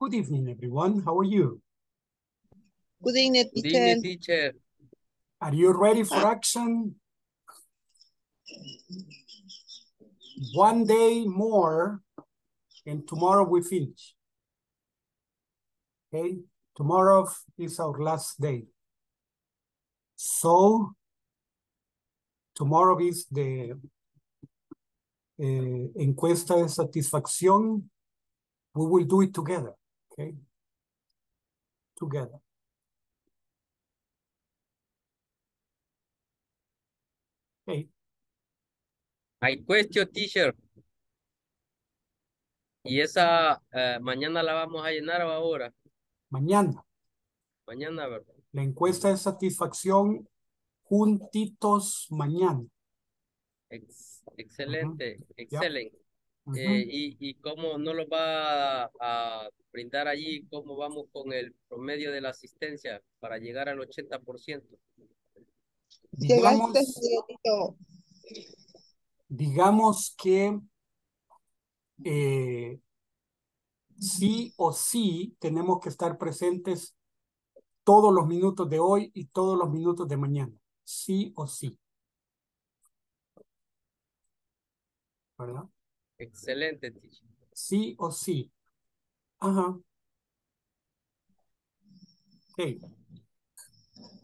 Good evening, everyone. How are you? Good evening, Good teacher. evening, teacher. Are you ready for action? One day more and tomorrow we finish. Okay, tomorrow is our last day. So tomorrow is the eh, encuesta de satisfacción. We will do it together, okay? Together. Okay, I question, teacher. ¿Y esa eh, mañana la vamos a llenar o ahora? mañana. Mañana, ¿verdad? La encuesta de satisfacción juntitos mañana. Ex- excelente, excelente. Eh, y, ¿Y cómo no lo va a, a brindar allí? ¿Cómo vamos con el promedio de la asistencia para llegar al 80%? digamos, digamos que eh, sí o sí tenemos que estar presentes todos los minutos de hoy y todos los minutos de mañana. Sí o sí. ¿Verdad? Excelente, teacher. Sí o sí. Ajá. Okay.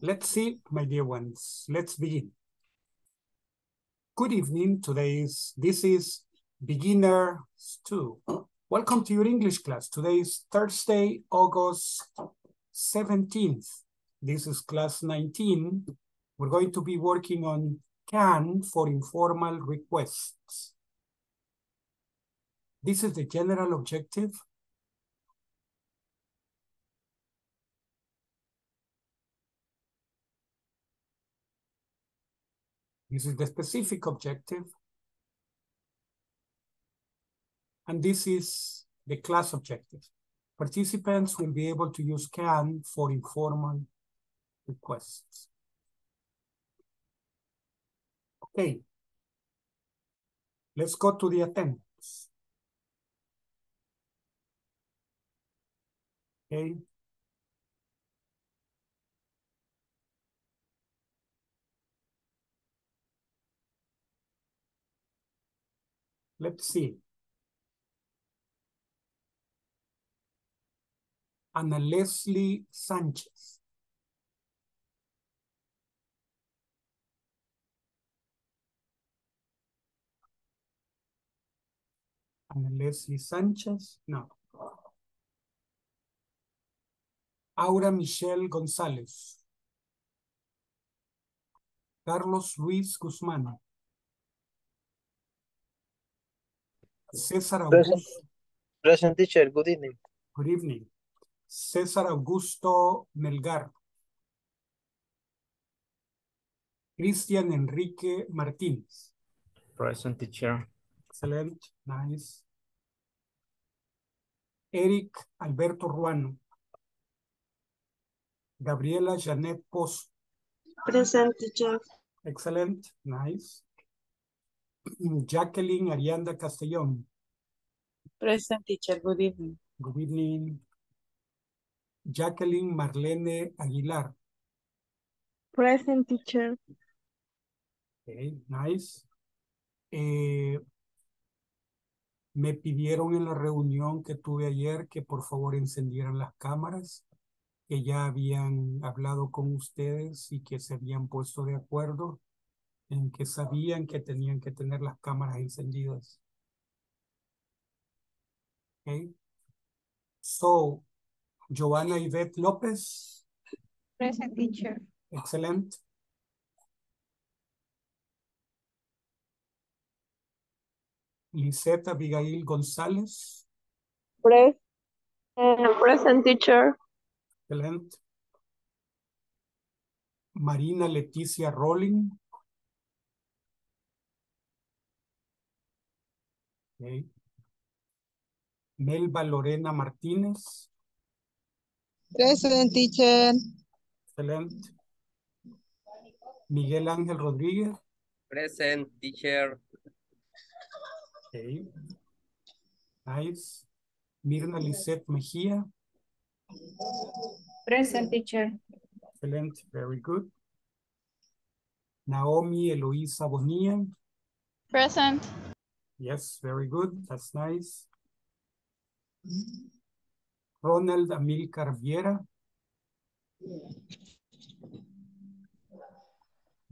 Let's see, my dear ones. Let's begin. Good evening. Today's this is beginner two. Welcome to your English class. Today is Thursday, August 17th. This is class 19. We're going to be working on can for informal requests. This is the general objective. This is the specific objective. And this is the class objective. Participants will be able to use CAN for informal requests. Okay. Let's go to the attendance. Okay. Let's see. Ana Leslie Sánchez. Ana Leslie Sánchez, no. Aura Michelle González. Carlos Luis Guzmán. César. Augusto. Present teacher, good evening. Good evening. César Augusto Melgar. Cristian Enrique Martínez. Present teacher. Excellent, nice. Eric Alberto Ruano. Gabriela Janet Pozo. Present, teacher. Excellent, nice. Jacqueline Arianda Castellón. Present teacher, good evening. Good evening. Jacqueline Marlene Aguilar. Present teacher. Okay, nice. Eh, me pidieron en la reunión que tuve ayer que por favor encendieran las cámaras, que ya habían hablado con ustedes y que se habían puesto de acuerdo en que sabían que tenían que tener las cámaras encendidas. Okay. So, Giovanna Ivette López, Present teacher. excellent. Lisette Abigail González, Present. present teacher. Excelente. Marina Leticia Rolling. Ok. Melba Lorena Martínez. Present, teacher. Excelente. Miguel Ángel Rodríguez. Present, teacher. Ok. Nice. Mirna Lisette Mejia. Present teacher. Excellent, very good. Naomi Eloisa Bonilla. Present. Yes, very good. That's nice. Ronald Amilcar Viera.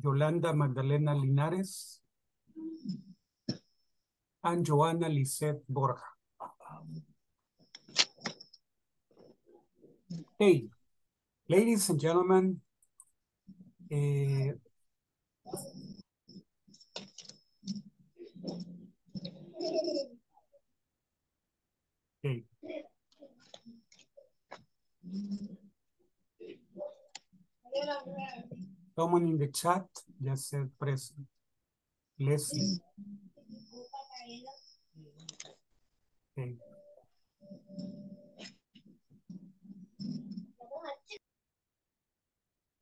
Yolanda Magdalena Linares. And Joana Lisette Borja. Hey, ladies and gentlemen, eh, Okay. Someone in the chat just said present. Leslie. Okay.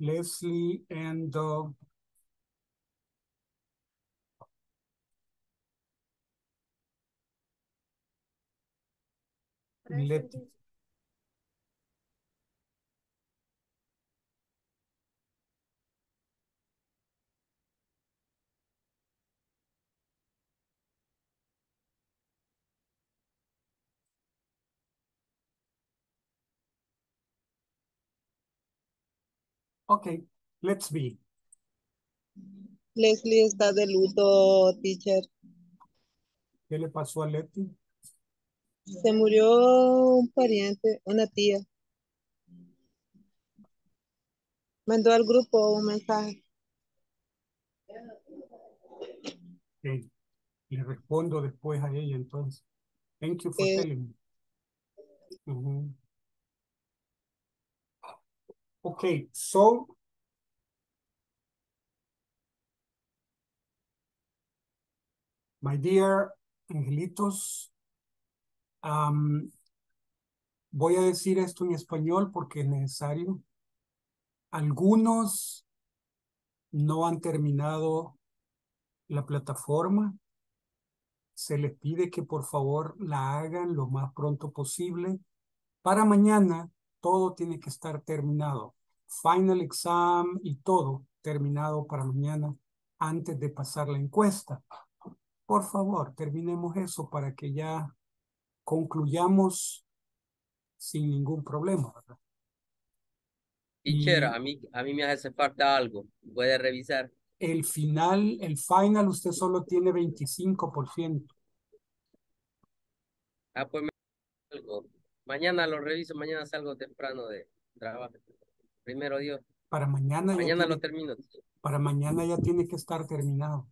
Leslie and uh, Letty. Okay, let's be. Leslie está de luto, teacher. ¿Qué le pasó a Letty? Se murió un pariente, una tía. Mandó al grupo un mensaje. Okay. Le respondo después a ella entonces. Thank you for Eh. telling me. Okay, so my dear angelitos, voy a decir esto en español porque es necesario. Algunos no han terminado la plataforma. Se les pide que por favor la hagan lo más pronto posible. Para mañana todo tiene que estar terminado. Final exam y todo terminado para mañana antes de pasar la encuesta. Por favor, terminemos eso para que ya concluyamos sin ningún problema. ¿verdad? Teacher, Y- a mí, a mí me hace falta algo. Puede revisar. El final, el final, usted solo tiene 25%. Ah, pues me algo. Mañana lo reviso, mañana salgo temprano de trabajo. Primero Dios. Para mañana, ya Mañana lo tiene, termino. para mañana ya tiene que estar terminado.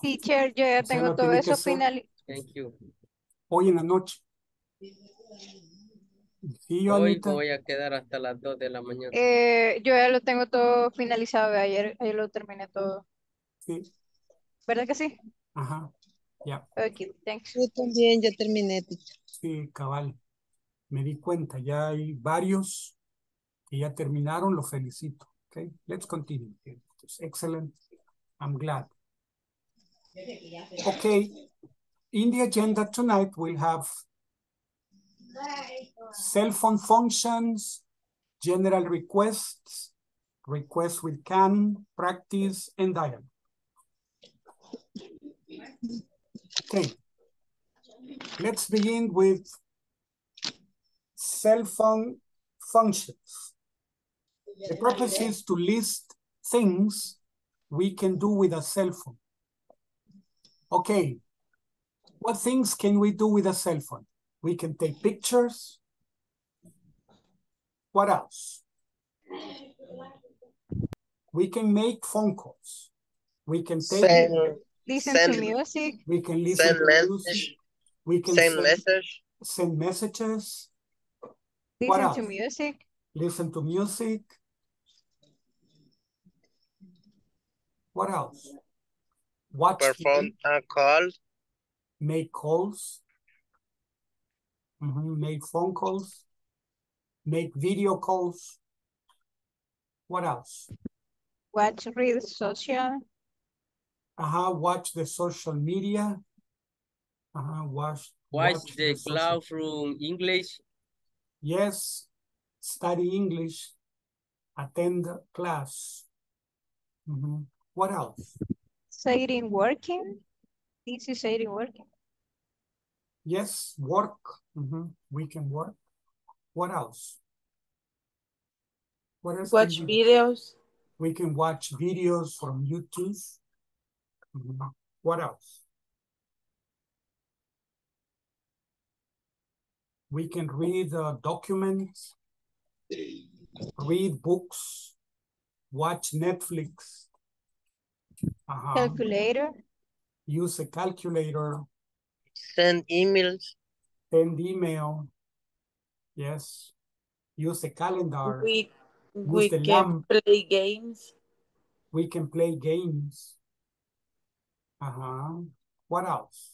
Teacher, yo ya O sea, tengo todo eso hacer. final. Thank you. Hoy en la noche. Sí, yo, Hoy Anita. voy a quedar hasta las 2 de la mañana. Eh, yo ya lo tengo todo finalizado de ayer. Ayer lo terminé todo. Sí, ¿Verdad que sí? ajá. Ya, Ok, thanks. Yo también ya terminé, teacher. sí, cabal. Me di cuenta, ya hay varios que ya terminaron, los felicito. Okay, let's continue. Excellent. I'm glad. Okay, in the agenda tonight, we'll have cell phone functions, general requests, requests with can, practice, and dialogue. Okay, let's begin with cell phone functions. The purpose is to list things we can do with a cell phone. Okay, what things can we do with a cell phone? We can take pictures. What else? We can make phone calls. We can take, Send, Listen Send- to music. we can listen send to message, music. We can send send, message, send messages, What Listen to music. listen to music. What else? Watch perform TV, a call, make calls. Mhm, make phone calls. Make video calls. What else? Watch, read social. Uh-huh, watch the social media. Uh-huh, watch, Watch Watch the the social- classroom English. Yes, study English, attend class. Mhm. What else? Saying working. This is saying working. Yes, work. Mhm. We can work. What else? What else? Watch we videos. We can watch videos from YouTube. Mhm. What else? We can read uh, documents, read books, watch Netflix. Uh-huh. Calculator. Use a calculator, Send emails. send email. Yes. Use a calendar. We we the can lamp. play games. We can play games. Uh-huh. What else?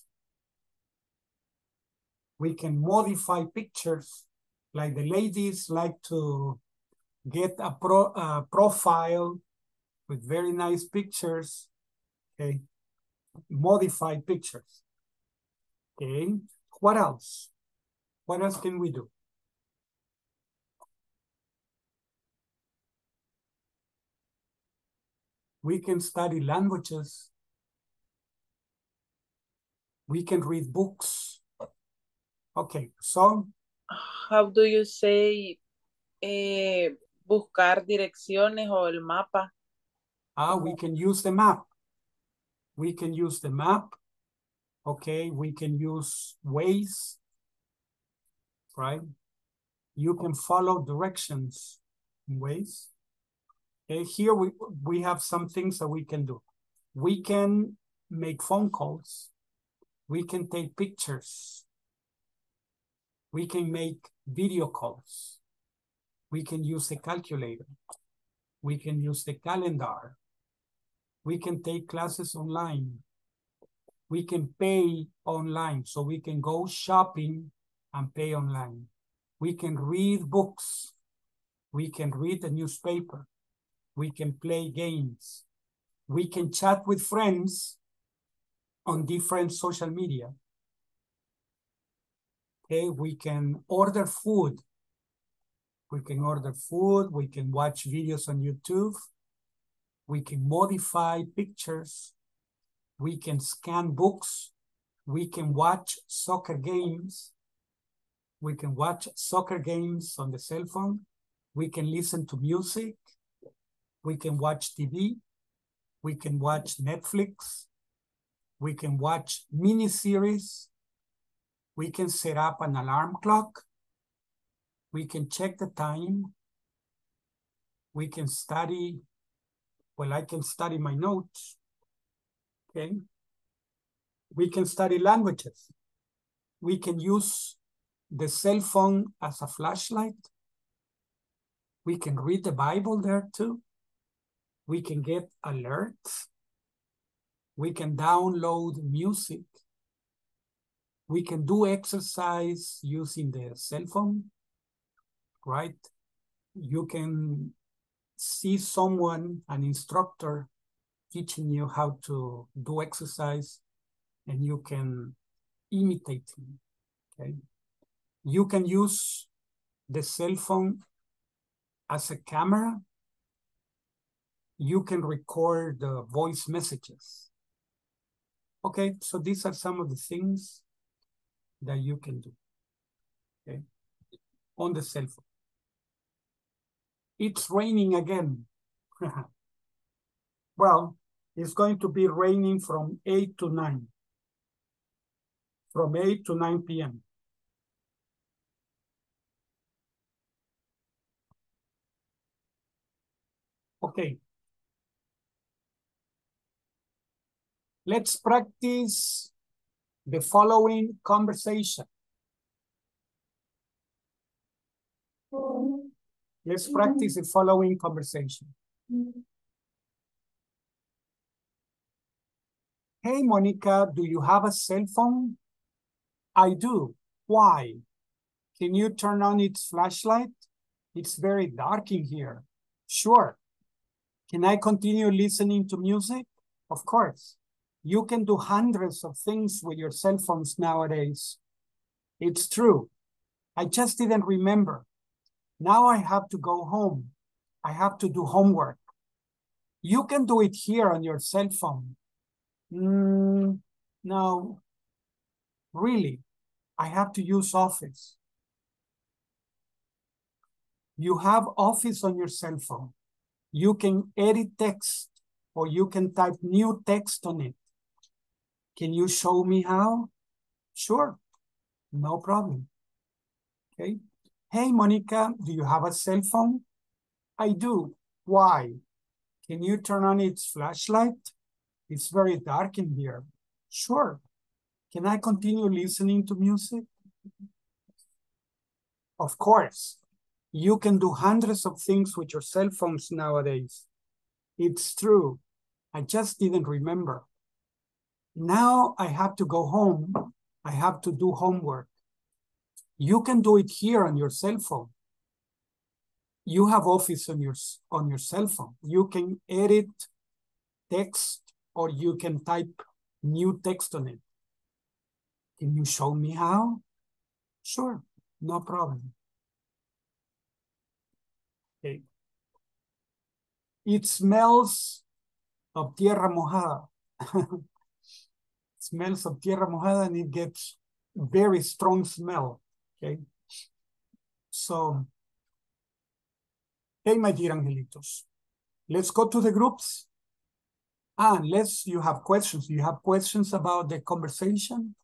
We can modify pictures. Like the ladies like to get a pro profile with very nice pictures. Okay. Modify pictures. Okay. What else? What else can we do? We can study languages. We can read books. Okay, so How do you say eh, buscar direcciones o el mapa? ah, we can use the map. We can use the map. Okay, we can use Waze, Right? You can follow directions in Waze. Okay, here we, we have some things that we can do. We can make phone calls. We can take pictures. We can make video calls. We can use a calculator. We can use the calendar. We can take classes online. We can pay online, so we can go shopping and pay online. We can read books. We can read a newspaper. We can play games. We can chat with friends on different social media. Okay, we can order food. We can order food. We can watch videos on YouTube. We can modify pictures. We can scan books. We can watch soccer games. We can watch soccer games on the cell phone. We can listen to music. We can watch TV. We can watch Netflix. We can watch miniseries. We can set up an alarm clock. We can check the time. We can study. Well, I can study my notes. Okay. We can study languages. We can use the cell phone as a flashlight. We can read the Bible there too. We can get alerts. We can download music. We can do exercise using the cell phone, right? You can see someone, an instructor, teaching you how to do exercise, and you can imitate him, okay? You can use the cell phone as a camera. You can record the voice messages. Okay, so these are some of the things that you can do, okay, on the cell phone. It's raining again. well, it's going to be raining from 8 to 9. From 8 to 9 p.m. Okay. Let's practice the following conversation. Let's practice the following conversation. Hey, Monica, do you have a cell phone? I do. Why? Can you turn on its flashlight? It's very dark in here. Sure. Can I continue listening to music? Of course. You can do hundreds of things with your cell phones nowadays. It's true. I just didn't remember. Now I have to go home. I have to do homework. You can do it here on your cell phone. Mm, no, really, I have to use Office. You have Office on your cell phone. You can edit text or you can type new text on it. Can you show me how? Sure, no problem. Okay. Hey, Monica, do you have a cell phone? I do. Why? Can you turn on its flashlight? It's very dark in here. Sure. Can I continue listening to music? Of course. You can do hundreds of things with your cell phones nowadays. It's true. I just didn't remember. Now I have to go home. I have to do homework. You can do it here on your cell phone. You have Office on your, on your cell phone. You can edit text or you can type new text on it. Can you show me how? Sure, no problem. Okay. It smells of tierra mojada. smells of tierra mojada and it gets very strong smell. Okay. So, hey, my dear angelitos, let's go to the groups. Ah, unless you have questions. You have questions about the conversation?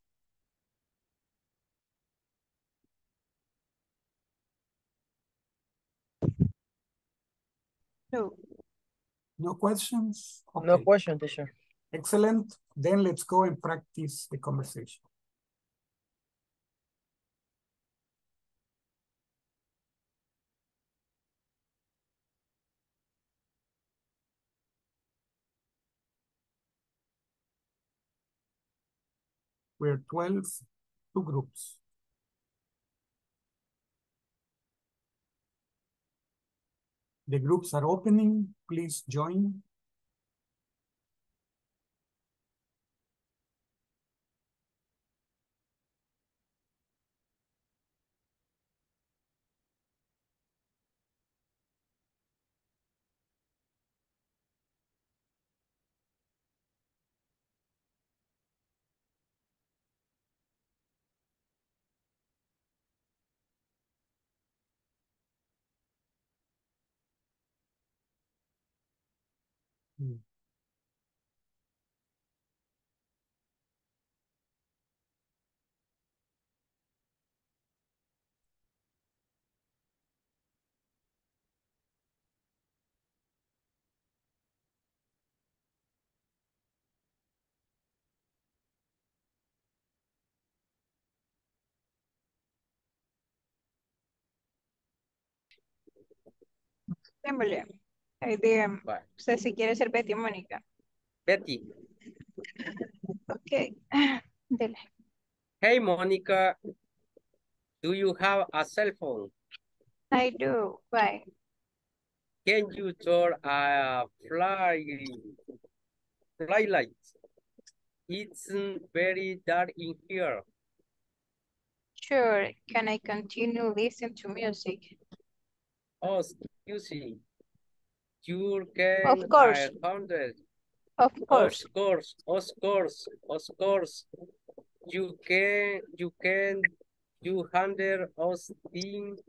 No. No questions? No Okay. question, teacher. Excellent. Then let's go and practice the conversation. We're 12, two groups. The groups are opening. Please join. Mm. Ahí de, Bye. usted si quiere ser Betty o Mónica. Betty. Ok. Dele. Hey, Monica. Do you have a cell phone? I do. Why? Can you turn a fly fly light? It's very dark in here. Sure. Can I continue listening to music? Oh, excuse me. You can Of course. a hundred. Of course. Of course, of course, of course. You can, you can, you hundred of things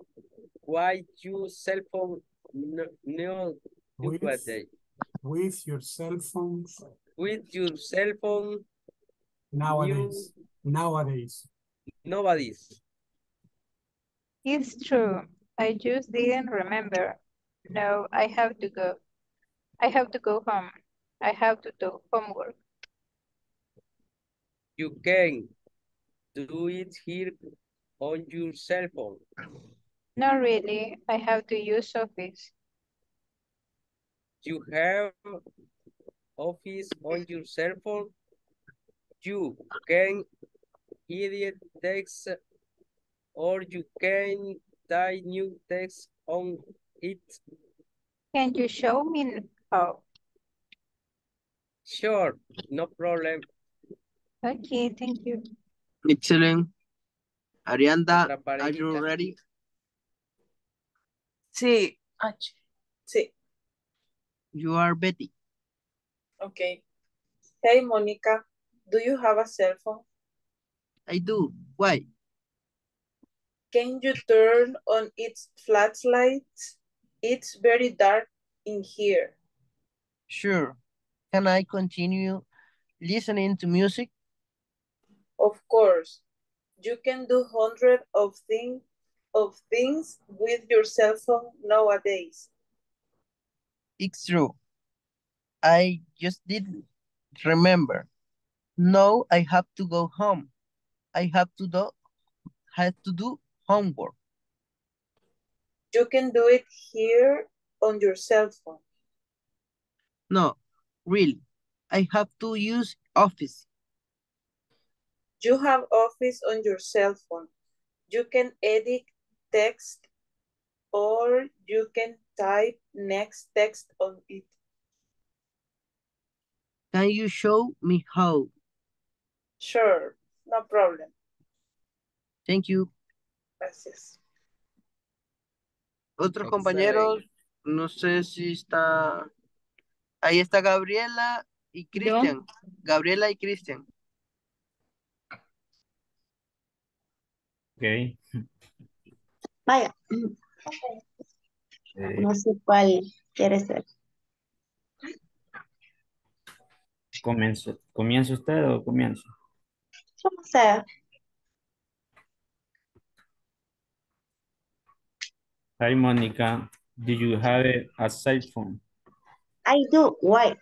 why you cell phone no, no With, nowadays. with your cell phones With your cell phone, nowadays. Nowadays. nobody's. It's true. I just didn't remember. No, I have to go. I have to go home. I have to do homework. You can do it here on your cell phone. Not really. I have to use Office. You have Office on your cell phone. You can edit text or you can type new text on it. Can you show me how? Sure, no problem. Okay, thank you. Excellent. Arianda, are you ready? Sí. H. Sí. You are Betty. Okay. Hey, Monica, do you have a cell phone? I do. Why? Can you turn on its flashlights? It's very dark in here. Sure. Can I continue listening to music? Of course, you can do hundreds of things of things with your cell phone nowadays. It's true. I just didn't remember. No, I have to go home. I have to do have to do homework. You can do it here on your cell phone. No, really. I have to use Office. You have Office on your cell phone. You can edit text or you can type next text on it. Can you show me how? Sure, no problem. Thank you. Gracias. Otros compañeros, no sé si está. Ahí está Gabriela y Cristian. Gabriela y Cristian. Okay. Vaya, Eh, no sé cuál quiere ser. comienzo, ¿Comienza usted o comienzo? Como sea, Hi, Monica. Do you have a, a cell phone? I do. Why?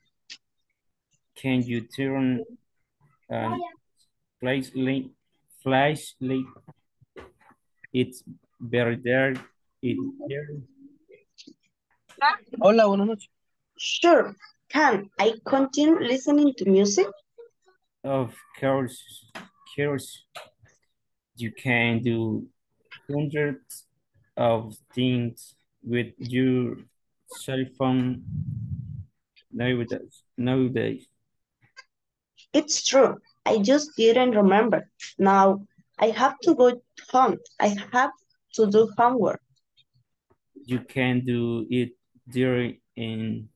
Can you turn um, oh, on flashlight? Flashlight. It's very dark It's here. Hola, buenas noches. Sure. Can I continue listening to music? Of course, Of course, you can do hundreds of things with your cell phone nowadays. Nowadays, It's true. I just didn't remember. Now I have to go home. I have to do homework. you can do it during in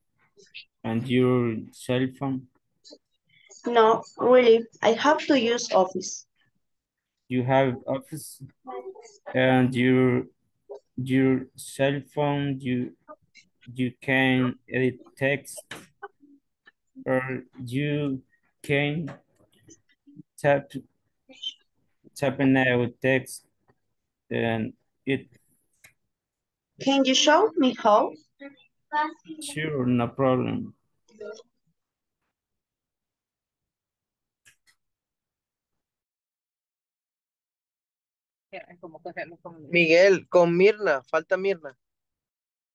on your cell phone. No, really, I have to use Office. You have Office and your your cell phone. You you can edit text or you can tap tapping with text and it Can you show me how? sure no problem. Miguel, con Mirna, falta Mirna.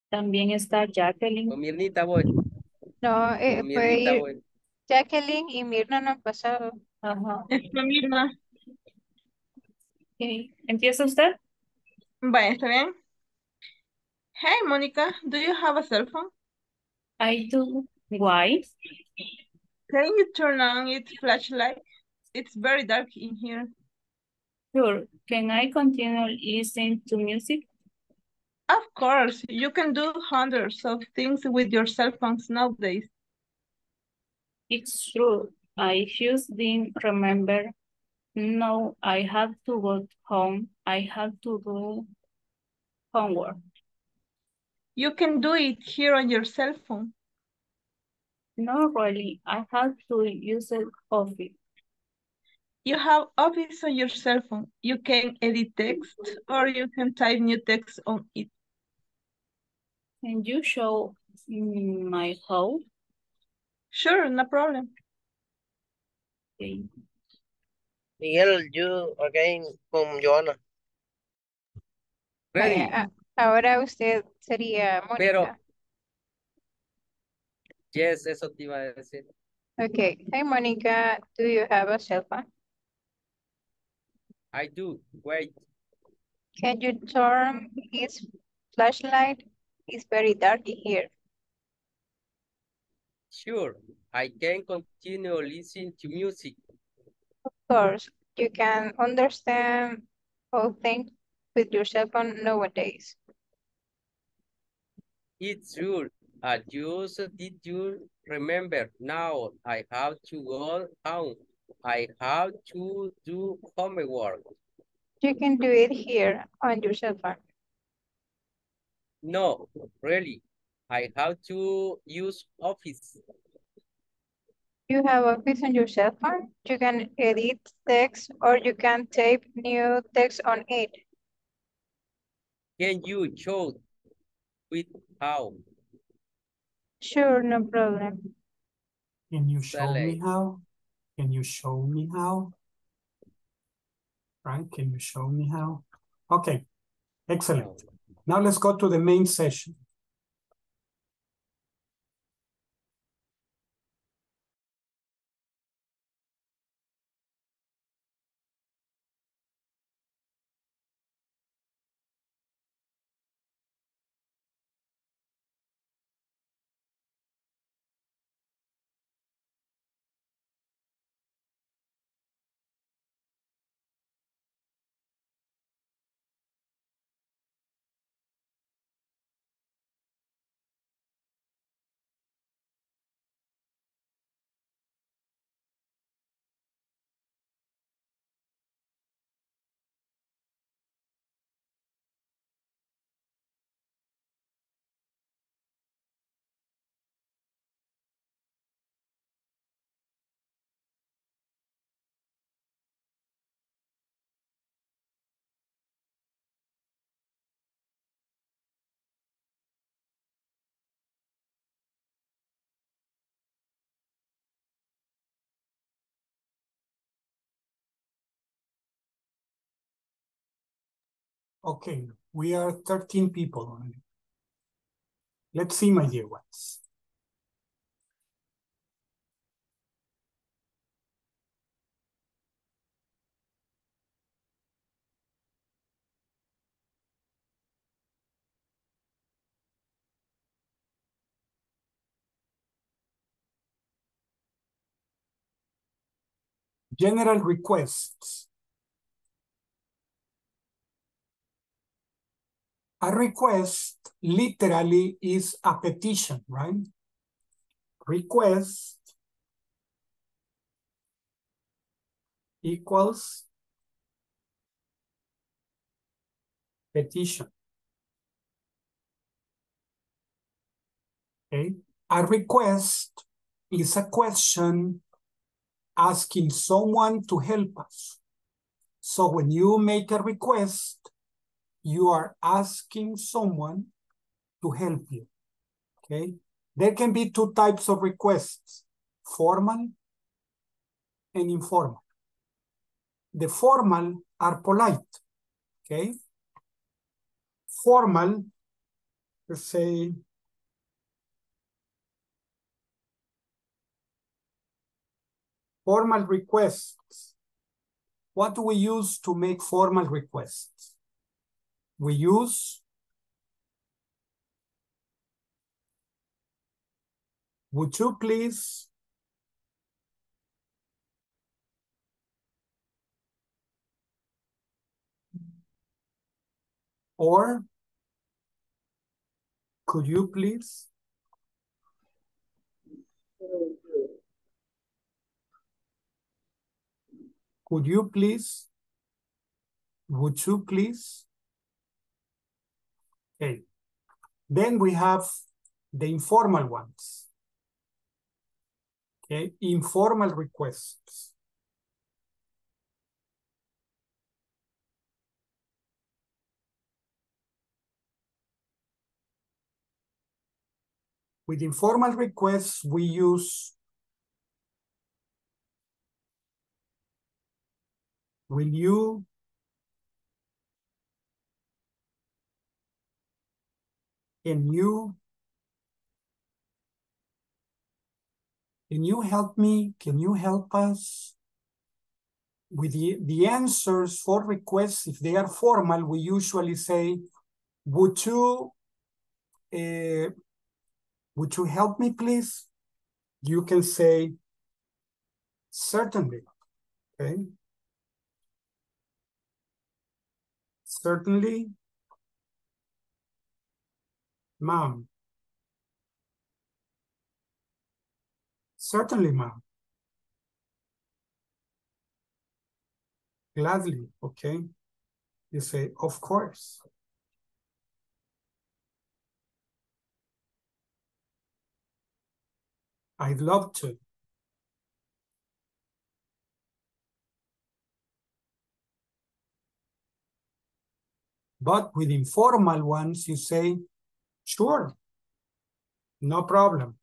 También está Jacqueline. Con Mirnita voy. No, eh, Con ir- voy. Jacqueline y Mirna no han pasado. Ajá. Está Mirna. Ok, ¿Empieza usted? Vaya, está bien. Hey, Monica, do you have a cell phone? I do. Why? Can you turn on its flashlight? It's very dark in here. Sure. Can I continue listening to music? Of course, you can do hundreds of things with your cell phones nowadays. It's true. I just didn't remember. No, I have to go home. I have to do homework. You can do it here on your cell phone. No, really, I have to use it office. You have Office on your cell phone. You can edit text or you can type new text on it. Can you show my home? Sure, no problem. Okay. Miguel, you again con Joana. Ready. Vaya, ahora usted sería Mónica. Pero- Yes, eso te iba a decir. Okay. Hey, Monica, do you have a cell phone? I do. Wait. Can you turn its flashlight? It's very dark in here. Sure. I can continue listening to music. Of course, you can understand all things with your cell phone nowadays. It's true. I just did you remember now I have to go home. I have to do homework. You can do it here on your cell phone. No, really. I have to use office. You have Office on your cell phone. You can edit text or you can type new text on it. Can you show with how? Sure, no problem. Can you show me how? Can you show me how? Right? Can you show me how? Okay, excellent. Now let's go to the main session. Okay, we are 13 people. Let's see, my dear ones. General requests. A request literally is a petition, right? Request equals petition. Okay, a request is a question asking someone to help us. So when you make a request, you are asking someone to help you, okay? There can be two types of requests, formal and informal. The formal are polite, okay? Formal, let's say, formal requests. What do we use to make formal requests? We use Would you please or could you please? Could you please? Would you please? Okay. Then we have the informal ones. Okay, informal requests. With informal requests, we use Will you can you can you help me? Can you help us? With the, the answers for requests, if they are formal, we usually say, would you uh, would you help me, please? You can say, certainly, okay? Certainly. Mom. Certainly, ma'am. Gladly, okay? You say, of course. I'd love to. But with informal ones, you say, sure, no problem.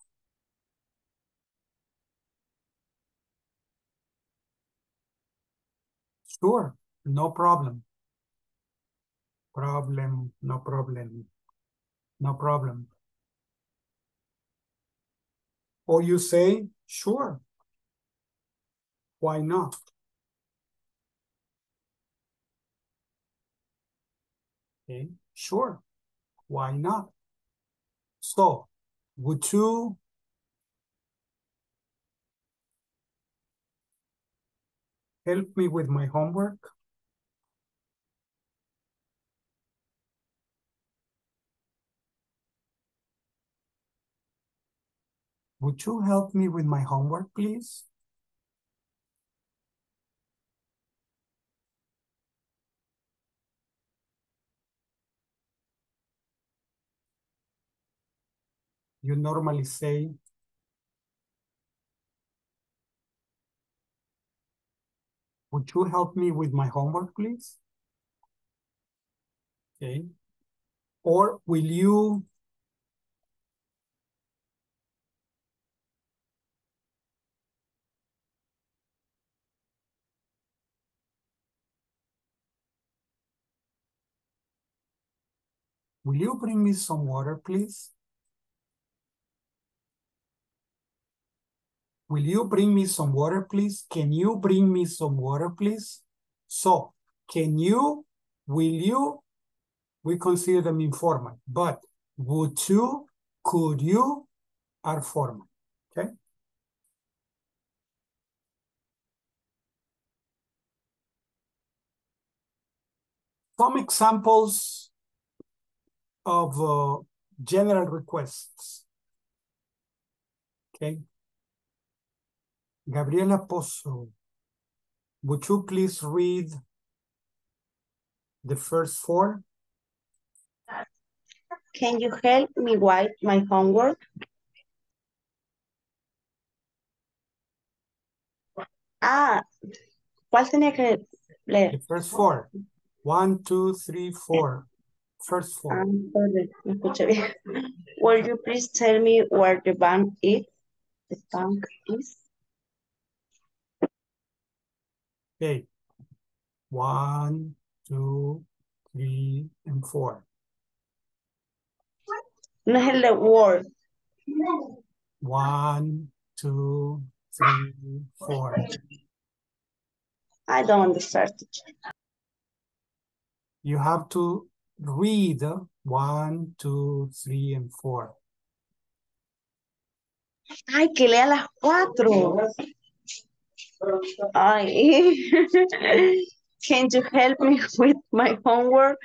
Sure, no problem. Problem, no problem, no problem. Or you say, sure, why not? Okay, sure, why not? So, would you help me with my homework? Would you help me with my homework, please? You normally say, Would you help me with my homework, please? Okay. Or will you Will you bring me some water, please? Will you bring me some water, please? Can you bring me some water, please? So, can you, will you, we consider them informal, but would you, could you, are formal, okay? Some examples of uh, general requests. Okay. Gabriela Pozo, would you please read the first four? Can you help me write my homework? Ah, ¿cuál tenía que leer? The first four. One, two, three, four. First four. I'm sorry, no escuché bien. Will you please tell me where the bank is? The bank is? Okay. One, two, three, and four. No de word. One, two, three, four. I don't understand. You have to read one, two, three, and four. Ay, que lea las cuatro. Ay. Can you help me with my homework?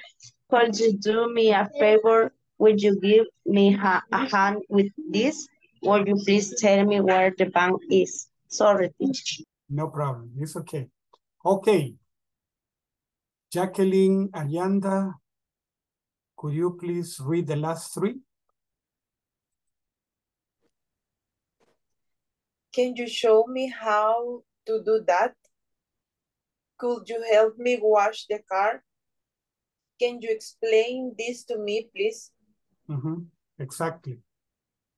Could you do me a favor? Would you give me a, a hand with this? Would you please tell me where the bank is? Sorry, teacher. No problem. It's okay. Okay. Jacqueline Arianda, could you please read the last three? Can you show me how to do that? Could you help me wash the car? Can you explain this to me, please? Mhm, Exactly.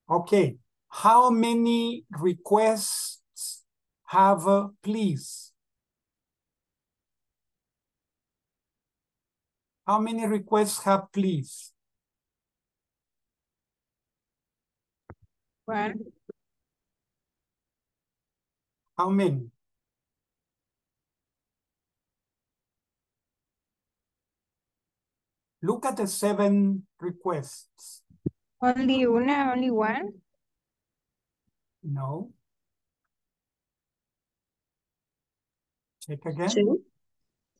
Okay. How many requests have uh, please? How many requests have please? One, How many? Look at the seven requests. only una, only one. No. Check again. Two.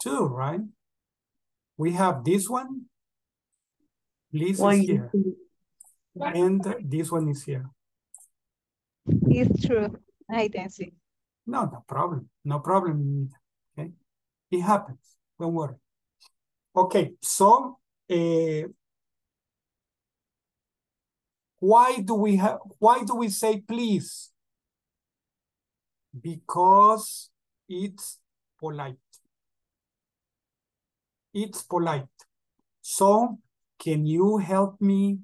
Two, right? We have this one. Please Why is here. And this one is here. It's true. I didn't see. No, no problem. No problem. Okay. It happens. Don't worry. Okay, so uh, why do we have why do we say please? Because it's polite. It's polite. So can you help me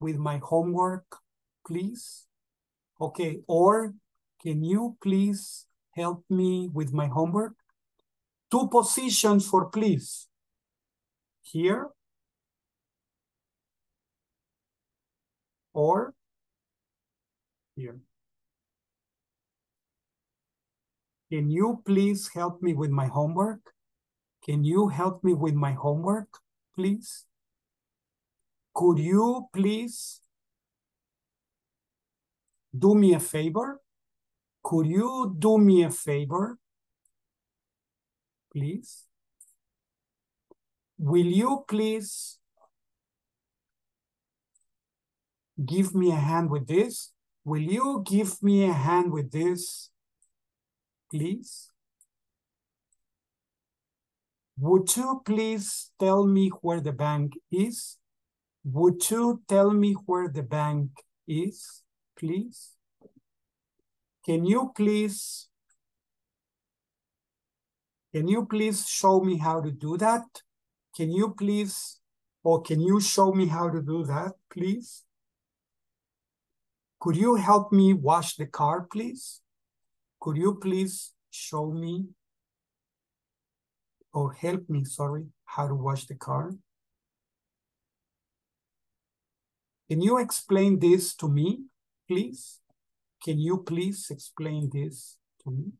with my homework, please? Okay, or can you please help me with my homework? Two positions for please. Here or here. Can you please help me with my homework? Can you help me with my homework, please? Could you please do me a favor? Could you do me a favor, please? Will you please give me a hand with this? Will you give me a hand with this, please? Would you please tell me where the bank is? Would you tell me where the bank is, please? Can you please, can you please show me how to do that? Can you please, or can you show me how to do that, please? Could you help me wash the car, please? Could you please show me or help me, sorry, how to wash the car? Can you explain this to me, please? Can you please explain this to me?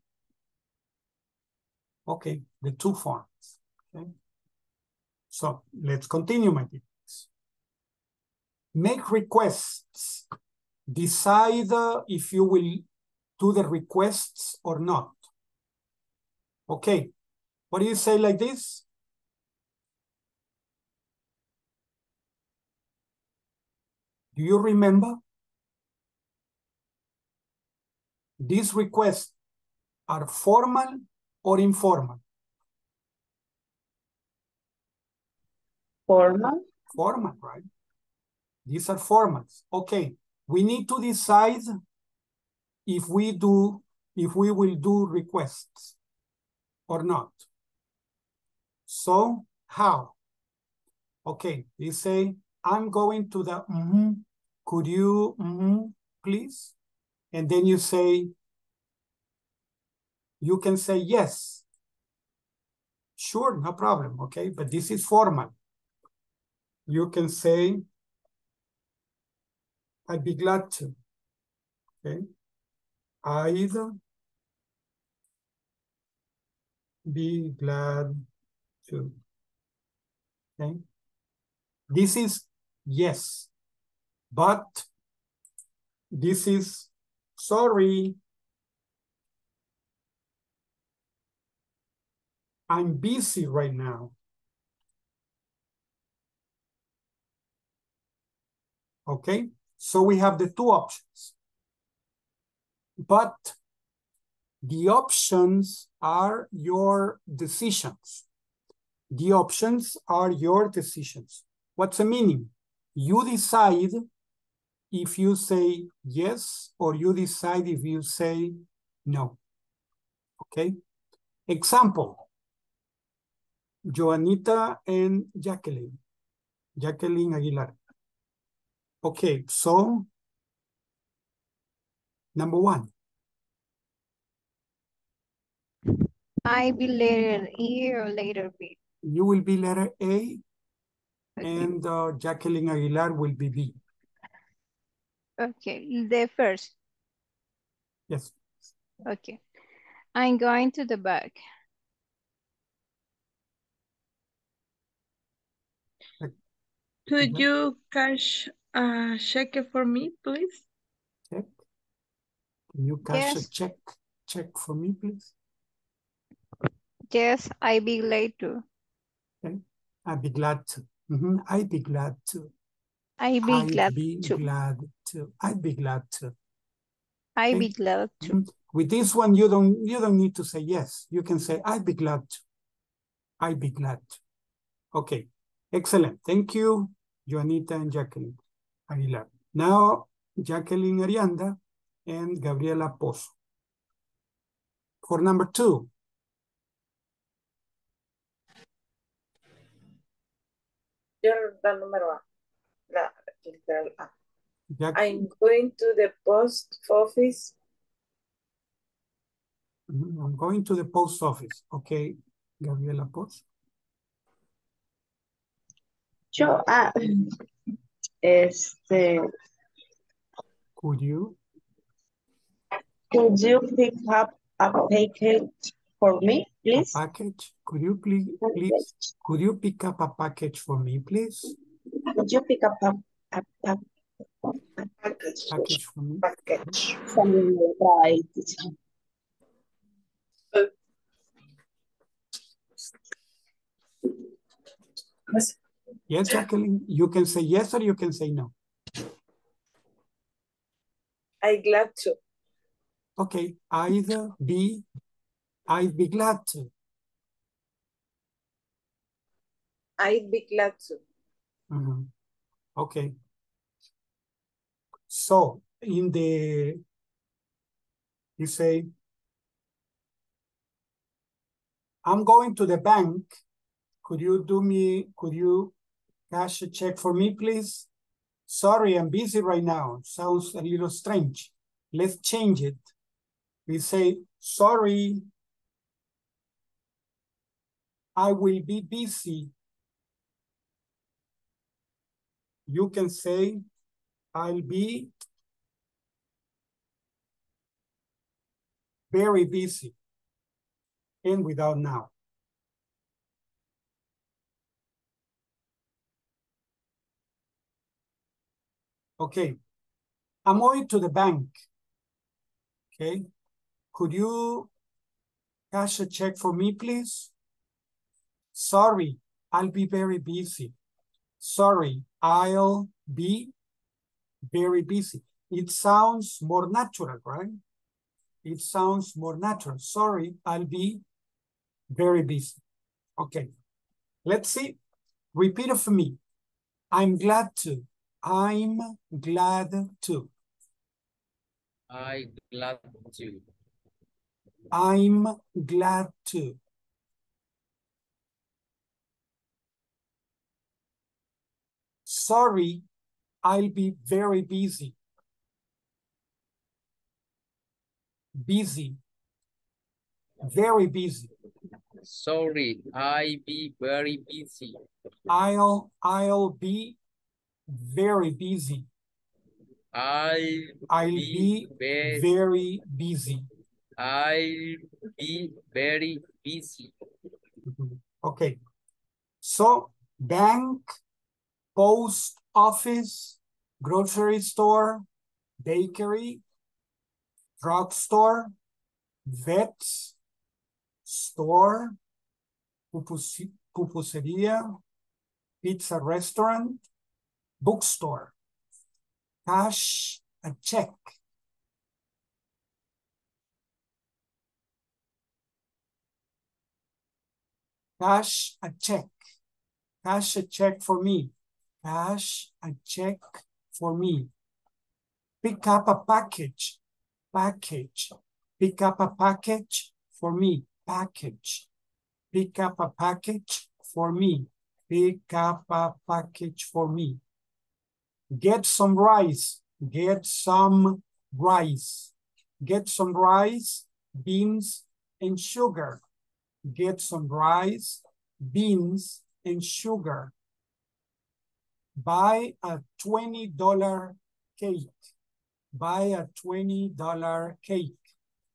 Okay, the two forms, okay? So let's continue, my dears. Make requests. Decide if you will do the requests or not. Okay, what do you say like this? Do you remember? These requests are formal or informal? Formal. Formal, right? These are formals. Okay, we need to decide if we do, if we will do requests or not. So how? Okay, you say, I'm going to the, mm -hmm. could you, mm -hmm, please? And then you say, you can say yes. Sure, no problem, okay? But this is formal. You can say, I'd be glad to, okay? I'd be glad to, okay? This is yes, but this is sorry. I'm busy right now. Okay, so we have the two options. But the options are your decisions. The options are your decisions. What's the meaning? You decide if you say yes or you decide if you say no. Okay? Example. Juanita and Jacqueline. Jacqueline Aguilar. Okay, so number one. I will be letter E or letter B. You will be letter A and uh, Jacqueline Aguilar will be B. Okay, the first. Yes. Okay. I'm going to the back. Could you cash a check it for me, please? Check. Can you cash Yes. a check? Check for me, please. Yes, I be late too. Okay. I'd be glad to. Mhm, I'd be glad to. I'd be I'd glad be to. glad to. I'd be glad to. I'd Okay. be glad to. Mhm. With this one, you don't you don't need to say yes. You can say I'd be glad to. I'd be glad to. Okay, excellent. Thank you, Juanita and Jacqueline Aguilar. Now, Jacqueline Arianda and Gabriela Pozo. For number two, Yo la número A. La literal A. Jack- I'm going to the post office. Mhm, I'm going to the post office. Okay, Gabriela Pozo. Yo, ah, este, Could you? could you pick up a package for me, A please? package? Could you please, please, could you pick up a package for me, please? Could you pick up a, a, a Package. Package for me. Package. También me trae, teacher. Yes, Jacqueline, you can say yes or you can say no. I glad to. Okay, either be, I'd be glad to. I'd be glad to. Mhm. Okay. So in the, you say, I'm going to the bank. Could you do me, could you cash a check for me, please? Sorry, I'm busy right now. Sounds a little strange. Let's change it. We say, sorry, I will be busy. You can say, I'll be very busy and without now. Okay, I'm going to the bank. Okay, could you cash a check for me, please? Sorry, I'll be very busy. Sorry, I'll be very busy. It sounds more natural, right? It sounds more natural. Sorry, I'll be very busy. Okay, let's see. Repeat it for me. I'm glad to. I'm glad to. I'm glad to. I'm glad to. Sorry, I'll be very busy. Busy. Very busy. Sorry, I be very busy. I'll I'll be very busy. I'll I'll be be very busy. I'll be very busy. Mhm. Okay. So bank, post office, grocery store, bakery, drugstore, vet, store, pupuseria, pizza restaurant, bookstore, cash a check. Cash a check. Cash a check for me. Cash a check for me. Pick up a package. Package. Pick up a package for me. Package. Pick up a package for me. Pick up a package for me. Get some rice. Get some rice. Get some rice, beans, and sugar. Get some rice, beans, and sugar. Buy a $20 cake. Buy a $20 cake.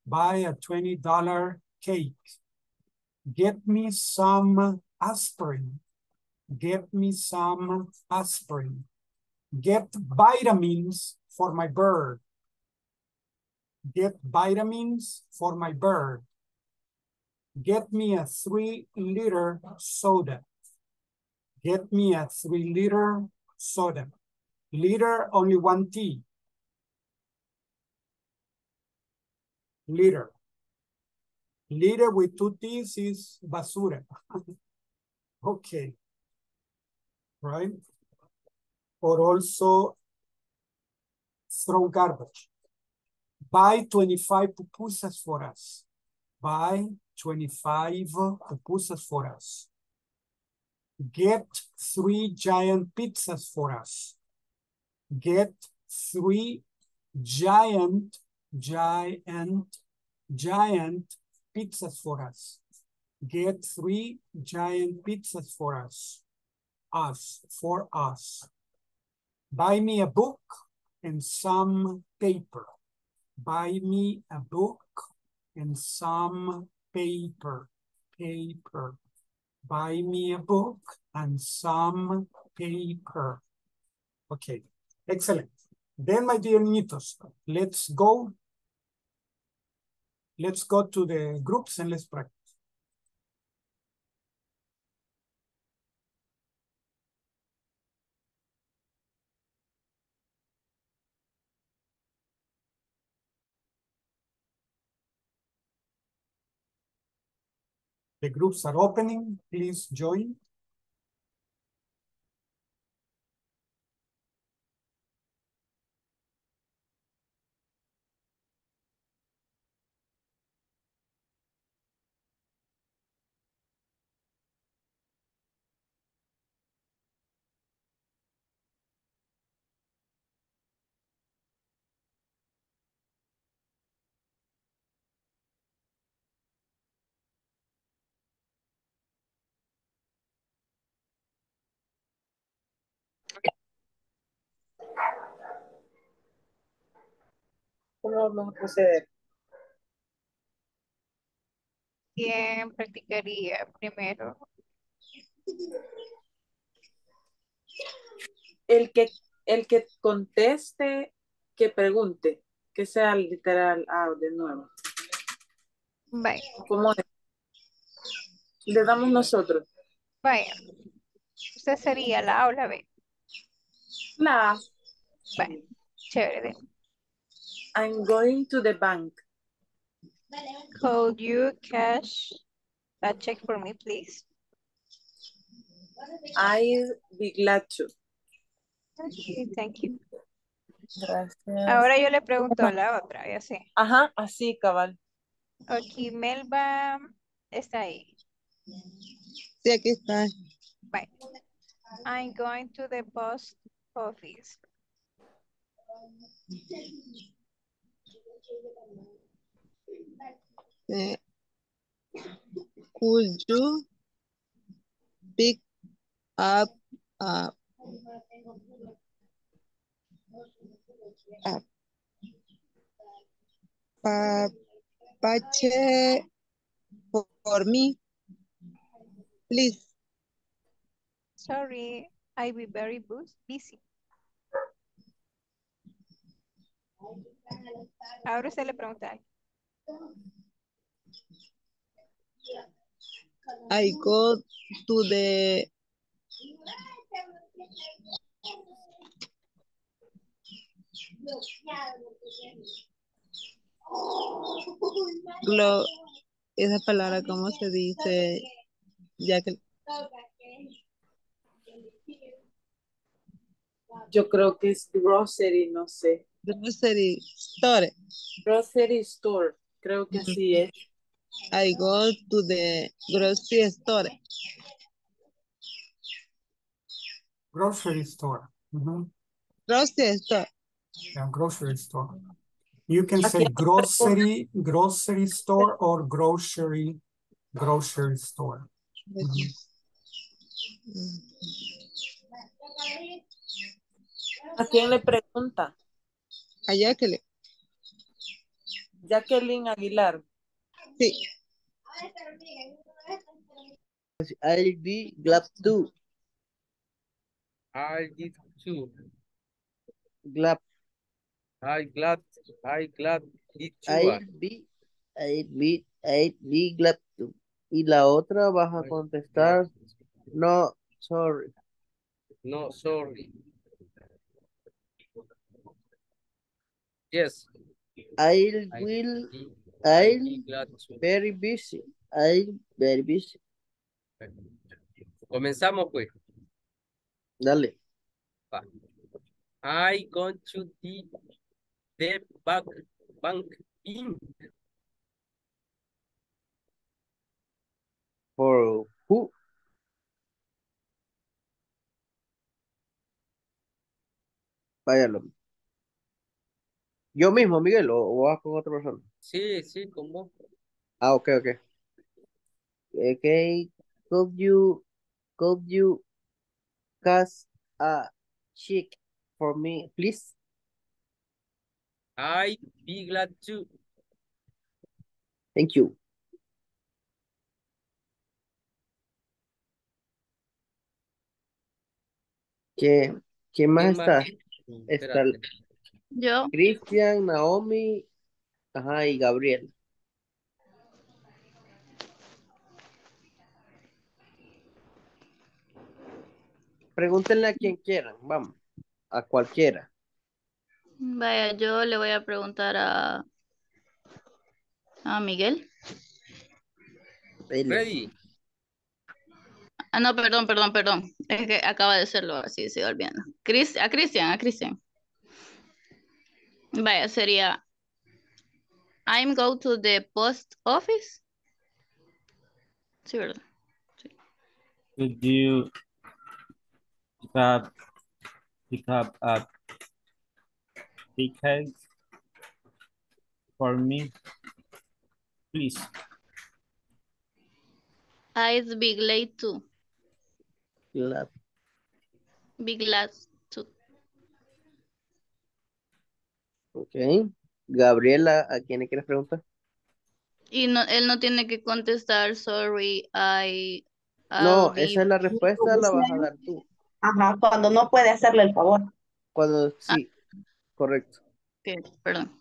Buy a $20 cake. Get me some aspirin. Get me some aspirin. Get vitamins for my bird. Get vitamins for my bird. Get me a three liter soda. Get me a three liter soda. Liter, only one T. Liter. Liter with two T's is basura. okay. Right? Or also throw garbage. Buy 25 pupusas for us. Buy 25 pupusas for us. Get three giant pizzas for us. Get three giant, giant, giant pizzas for us. Get three giant pizzas for us. Us, for us. Buy me a book and some paper. Buy me a book and some paper, paper. Buy me a book and some paper. Okay, excellent. Then, my dear Nitos, let's go. Let's go to the groups and let's practice. The groups are opening. Please join. ¿Cómo vamos a proceder? ¿Quién practicaría primero? El que, el que conteste, que pregunte, que sea literal, ah, de nuevo. Vaya, ¿Cómo es? Le damos nosotros. vaya. Usted sería la A o la B. La, Vaya, chévere. I'm going to the bank. Could you cash that check for me, please? I'll be glad to. Okay, thank you. Gracias. Ahora yo le pregunto a la otra, ya sé. Ajá, así, cabal. Ok, Melba está ahí. Sí, aquí está. Bye. I'm going to the post office. Could you pick up a, a pa, pache for, for me, please? Sorry, I will be very busy. Ahora usted le pregunta. I go to the glo esa palabra cómo se dice ya que Yo creo que es grocery, no sé. Grocery store Grocery store, creo que así es. I go to the grocery store Grocery store. Grocery store Yeah, grocery store. You can say grocery, grocery store or grocery, grocery store. ¿A quién le pregunta? Allá que le Jacqueline Aguilar. sí I'll be glad to. I did too. Glad. I glad, I glad. I'll be, I'll be, I'll be glad to. Y la otra vas a contestar, no, Sorry. No, sorry. Yes. I will, to. very busy. I'm very busy. Comenzamos pues. Dale. Va. I going to the the bank bank in For who? Váyalo. Yo mismo, Miguel, o, o vas con otra persona. Sí, sí, con vos. Ah, ok, ok. Okay, could you, could you cast a check for me, please? I be glad to. Thank you. ¿Qué, ¿Quién más ¿Quién está? más? Está. Yo, Cristian, Naomi, ajá, y Gabriel. Pregúntenle a quien quieran, vamos, a cualquiera. vaya, yo le voy a preguntar a, a Miguel. Ready. Ah, no, perdón, perdón, perdón. Es que acaba de hacerlo, así se iba olvidando. Cris, a Cristian, a Cristian. Vaya, sería I'm go to the post office. Sí, ¿verdad? Could you pick up, pick up a ticket for me, please? Ah, I'd be glad to. Glad. Be glad Ok. Gabriela, ¿a quién le quieres preguntar? Y no, él no tiene que contestar, sorry, I... No, be- esa es la respuesta, la vas a dar tú. Ajá, cuando no puede hacerle el favor. Cuando sí, correcto. Ok, perdón.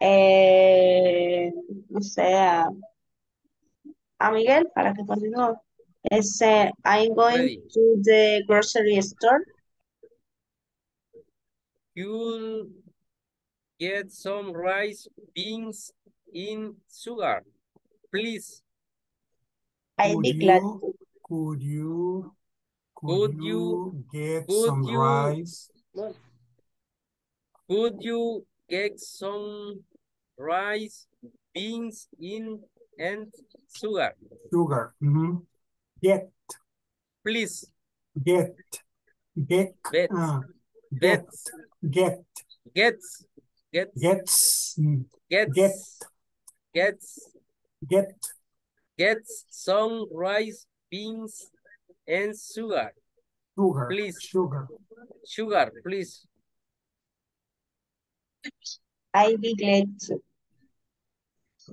Eh, no sé, a, a Miguel para que continúe. Es, I'm going Ready. to the grocery store. You'll get some rice, beans, in sugar, please. I'd be Could glad you, could you, Could could you- you get could some you- rice? Could you get some rice, beans, in and sugar, Sugar. mhm. Get, please? get, get, Get. uh, get, get, gets, gets, gets, gets, get. gets, get, gets some rice, beans, and sugar. sugar, Please. sugar. Sugar, please. I'd be glad to.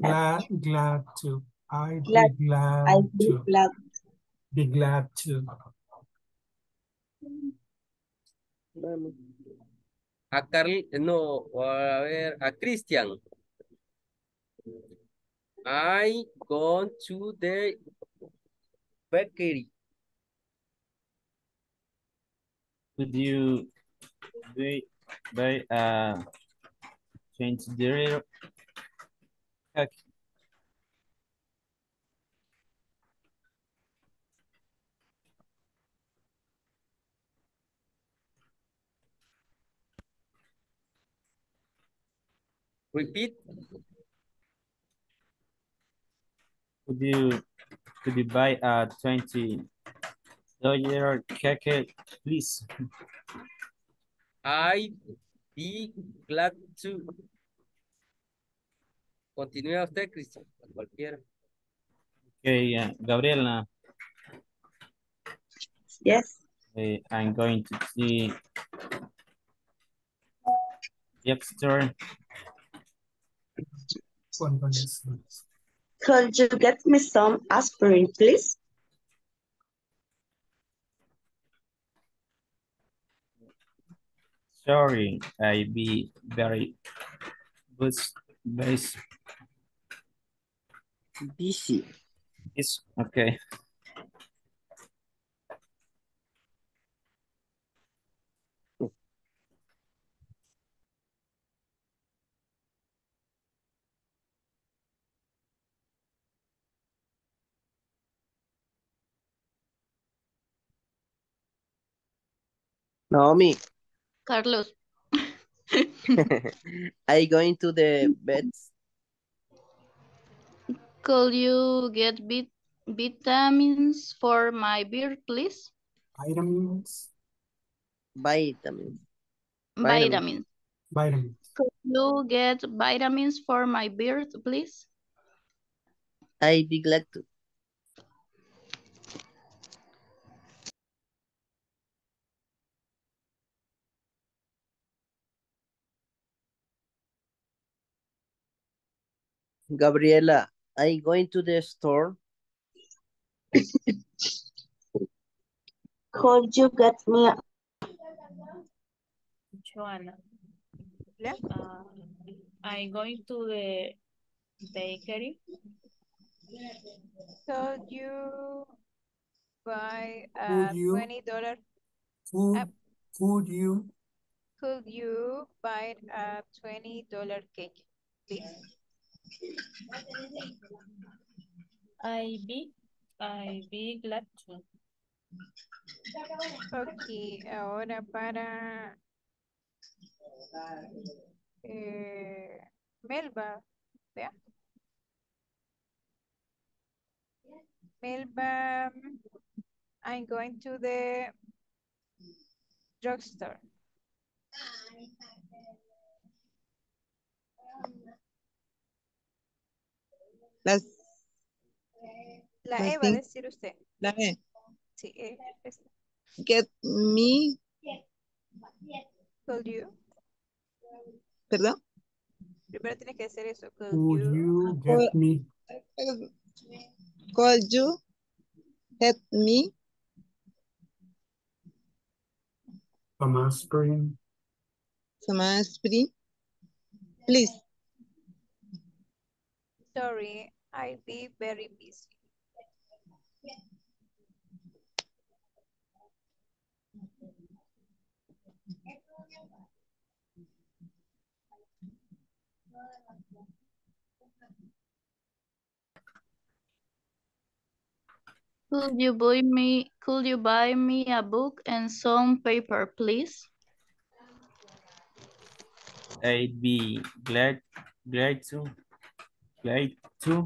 Glad, glad to. I'd Glad- be glad I'd be to. glad. Be glad to. A Carl, no, a ver, a Christian. I go to the bakery. Could you buy, buy a change the? Repeat. Could you could you buy a twenty dollar cake, please? I be glad to. Continúa usted, Cristian, cualquiera. Okay, uh, Gabriela, Yes. uh, I'm going to see Yep store. One, one, yes, yes. Could you get me some aspirin, please? Sorry, I be very bus base. Busy. It's okay. Naomi, Carlos, Are you going to the vets. could you get vit vitamins for my beard, please? Vitamins, Vitamins. Vitamins. Vitamins. vitamins. Could you get vitamins for my beard, please? I'd be glad to. Gabriela, I'm going to the store. Could you get me a Joanna. Yeah. Uh, I'm going to the bakery. Could you buy a Could you- twenty dollar, Could, Up. could you, could you buy a twenty dollar cake, please? I be, I be glad to. Ok, ahora para eh, Melba. Melba, I'm going to the drugstore. Las, La E va a decir usted. la E. Sí, E. Get me, Could you? perdón. Primero tienes que hacer eso. Could could you? you get me Could you help me? some aspirin? Some aspirin, please. Sorry, I'll be very busy. Could you buy me, could you buy me a book and some paper, please? I'd be glad, glad to, glad to,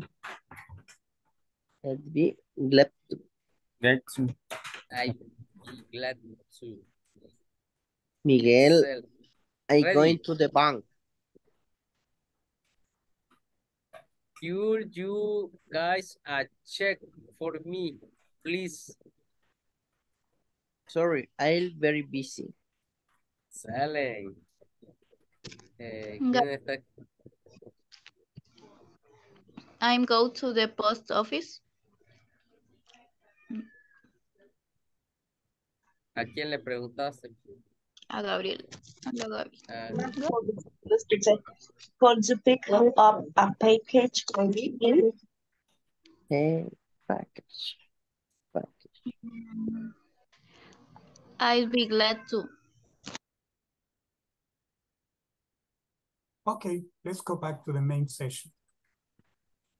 I'd be glad to. glad to. I be glad to. Miguel, Sell. I Ready. going to the bank. Could you guys a check for me, please? Sorry, I'm very busy. Salen. Eh, ¿quién está? I'm go to the post office. ¿A quién le preguntaste? A Gabriel. Hola, Gaby. Ah, Could you pick up a package for me? Hey, package. Package. I'll be glad to. Okay, let's go back to the main session.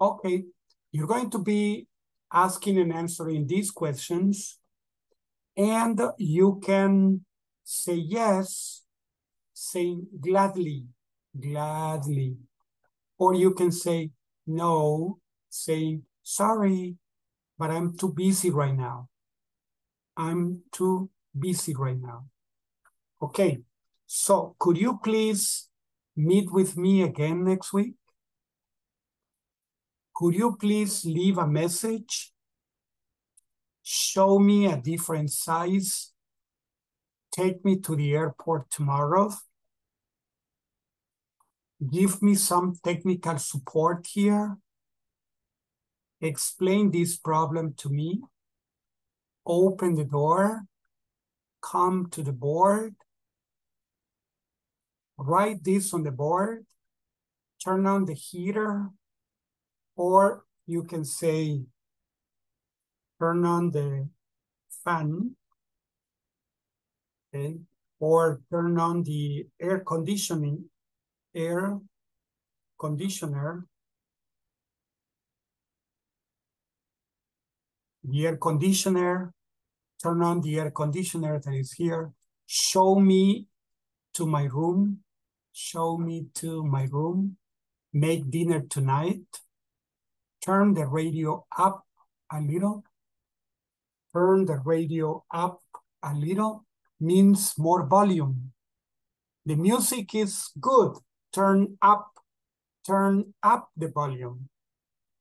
Okay, you're going to be asking and answering these questions. And you can say yes, saying gladly, gladly. Or you can say no, saying sorry, but I'm too busy right now. I'm too busy right now. Okay, so could you please meet with me again next week? Could you please leave a message? Show me a different size. Take me to the airport tomorrow. Give me some technical support here. Explain this problem to me. Open the door. Come to the board. Write this on the board. Turn on the heater. Or you can say, turn on the fan. Okay. Or turn on the air conditioning, air conditioner. The air conditioner, turn on the air conditioner that is here. Show me to my room. Show me to my room. Make dinner tonight. Turn the radio up a little. Turn the radio up a little means more volume. The music is good. Turn up, turn up the volume.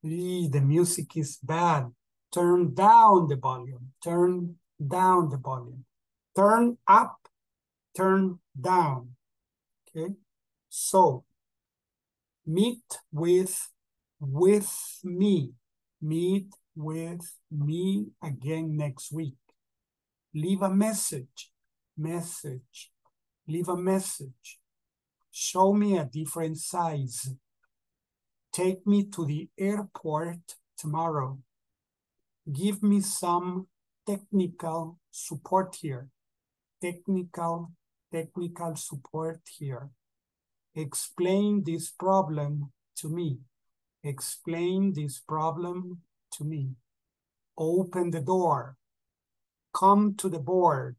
The music is bad. Turn down the volume. Turn down the volume. Turn up, turn down. Okay. So meet with with me. Meet with me again next week. Leave a message. Message. Leave a message. Show me a different size. Take me to the airport tomorrow. Give me some technical support here. Technical, technical support here. Explain this problem to me. Explain this problem to me. Open the door. Come to the board.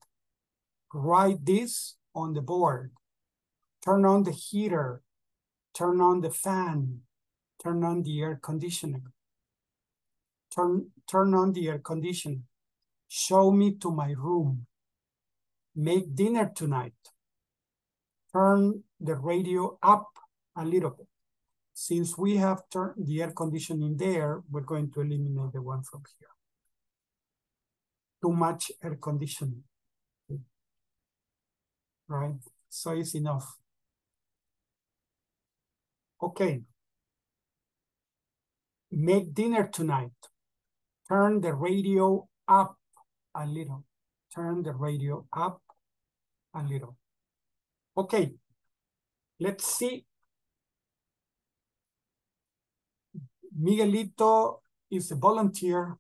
Write this on the board. Turn on the heater. Turn on the fan. Turn on the air conditioner. Turn, turn on the air conditioner. Show me to my room. Make dinner tonight. Turn the radio up a little bit. Since we have turned the air conditioning there, we're going to eliminate the one from here. Too much air conditioning. Right, so it's enough. Okay. Make dinner tonight. Turn the radio up a little. Turn the radio up a little. Okay, let's see. Miguelito is a volunteer.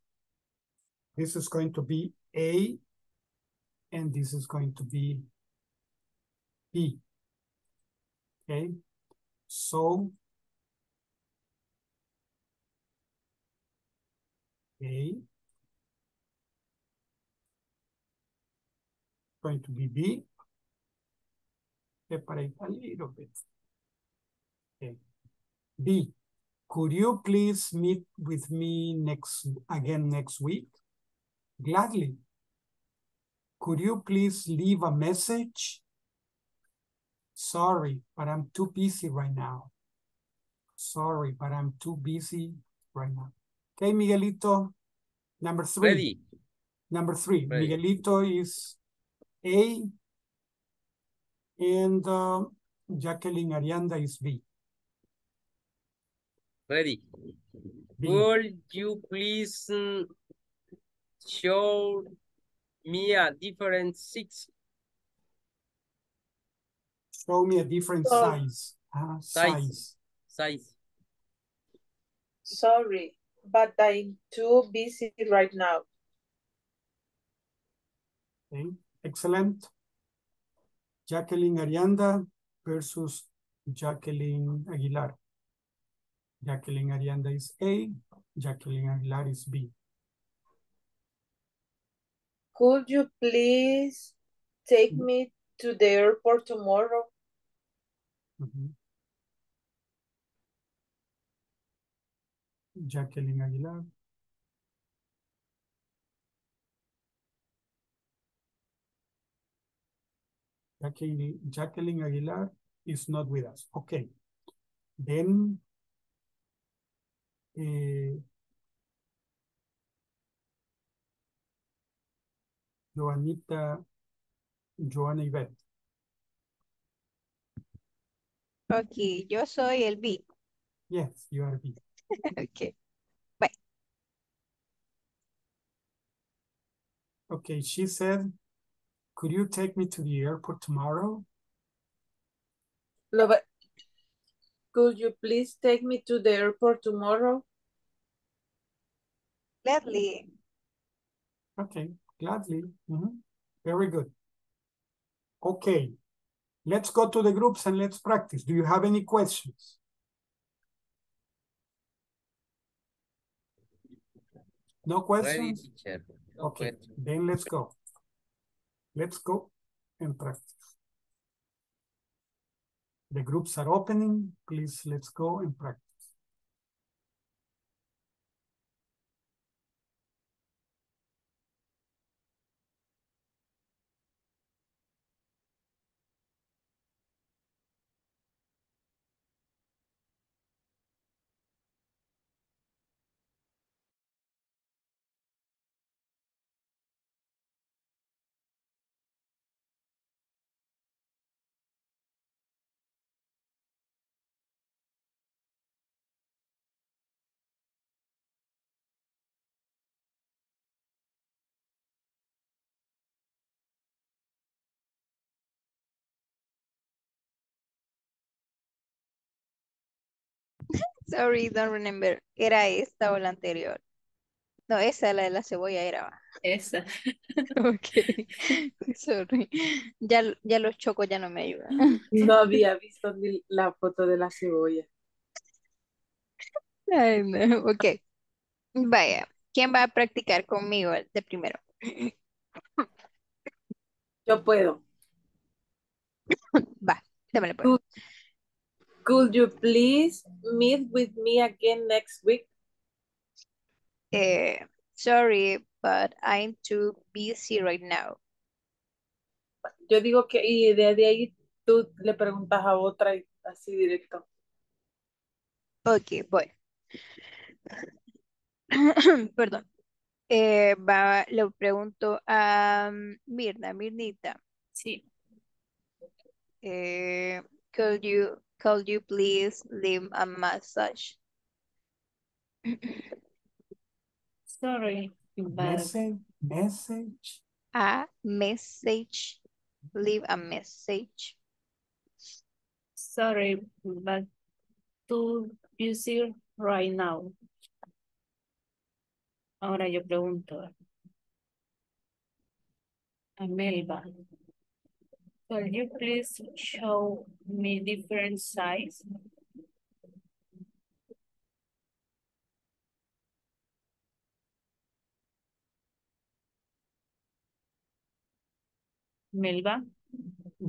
This is going to be A, and this is going to be B. Okay, so A going to be B. Separate a little bit. Okay. B, could you please meet with me next again next week? Gladly. Could you please leave a message? Sorry, but I'm too busy right now. Sorry, but I'm too busy right now. Okay, Miguelito. Number three. Ready. Number three. Ready. Miguelito is A. And uh, Jacqueline Arianda is B. Ready. B. Could you please mm, show me a different six Show me a different So- size. Uh, Size. size. size? Sorry, but I'm too busy right now. Okay, excellent. Jacqueline Arianda versus Jacqueline Aguilar. Jacqueline Arianda is A, Jacqueline Aguilar is B. Could you please take me to the airport tomorrow? Mhm. Jacqueline Aguilar. Jacqueline, Jacqueline Aguilar is not with us. Okay. Then eh, Juanita, Joana Ivette. Ok, yo soy el B. Yes, you are B. ok. Okay, she said, could you take me to the airport tomorrow? No, but could you please take me to the airport tomorrow? Gladly. Okay, gladly. Mhm. Very good. Okay, let's go to the groups and let's practice. Do you have any questions? No Ready, questions? teacher. No Okay, question. then let's go. Let's go and practice. The groups are opening. Please, let's go and practice. Sorry, don't remember. Era esta o la anterior. No, esa, la de la cebolla era. Esa. Ok. Sorry. Ya, ya los chocos ya no me ayudan. No había visto ni la foto de la cebolla. Ay, no. Ok. Vaya. ¿Quién va a practicar conmigo el de primero? Yo puedo. Va, démosle pues. Could you please meet with me again next week? Eh, sorry, but I'm too busy right now. Yo digo que, y desde ahí tú le preguntas a otra y así directo. Ok, voy. Perdón. Eh, va, le pregunto a mm, Mirna, Mirnita. Sí. Eh, could you, could you please leave a message? Sorry, but Message, message. A message. Leave a message. sorry, but too busy right now. Ahora yo pregunto a Melba. Could you please show me different size? Melba,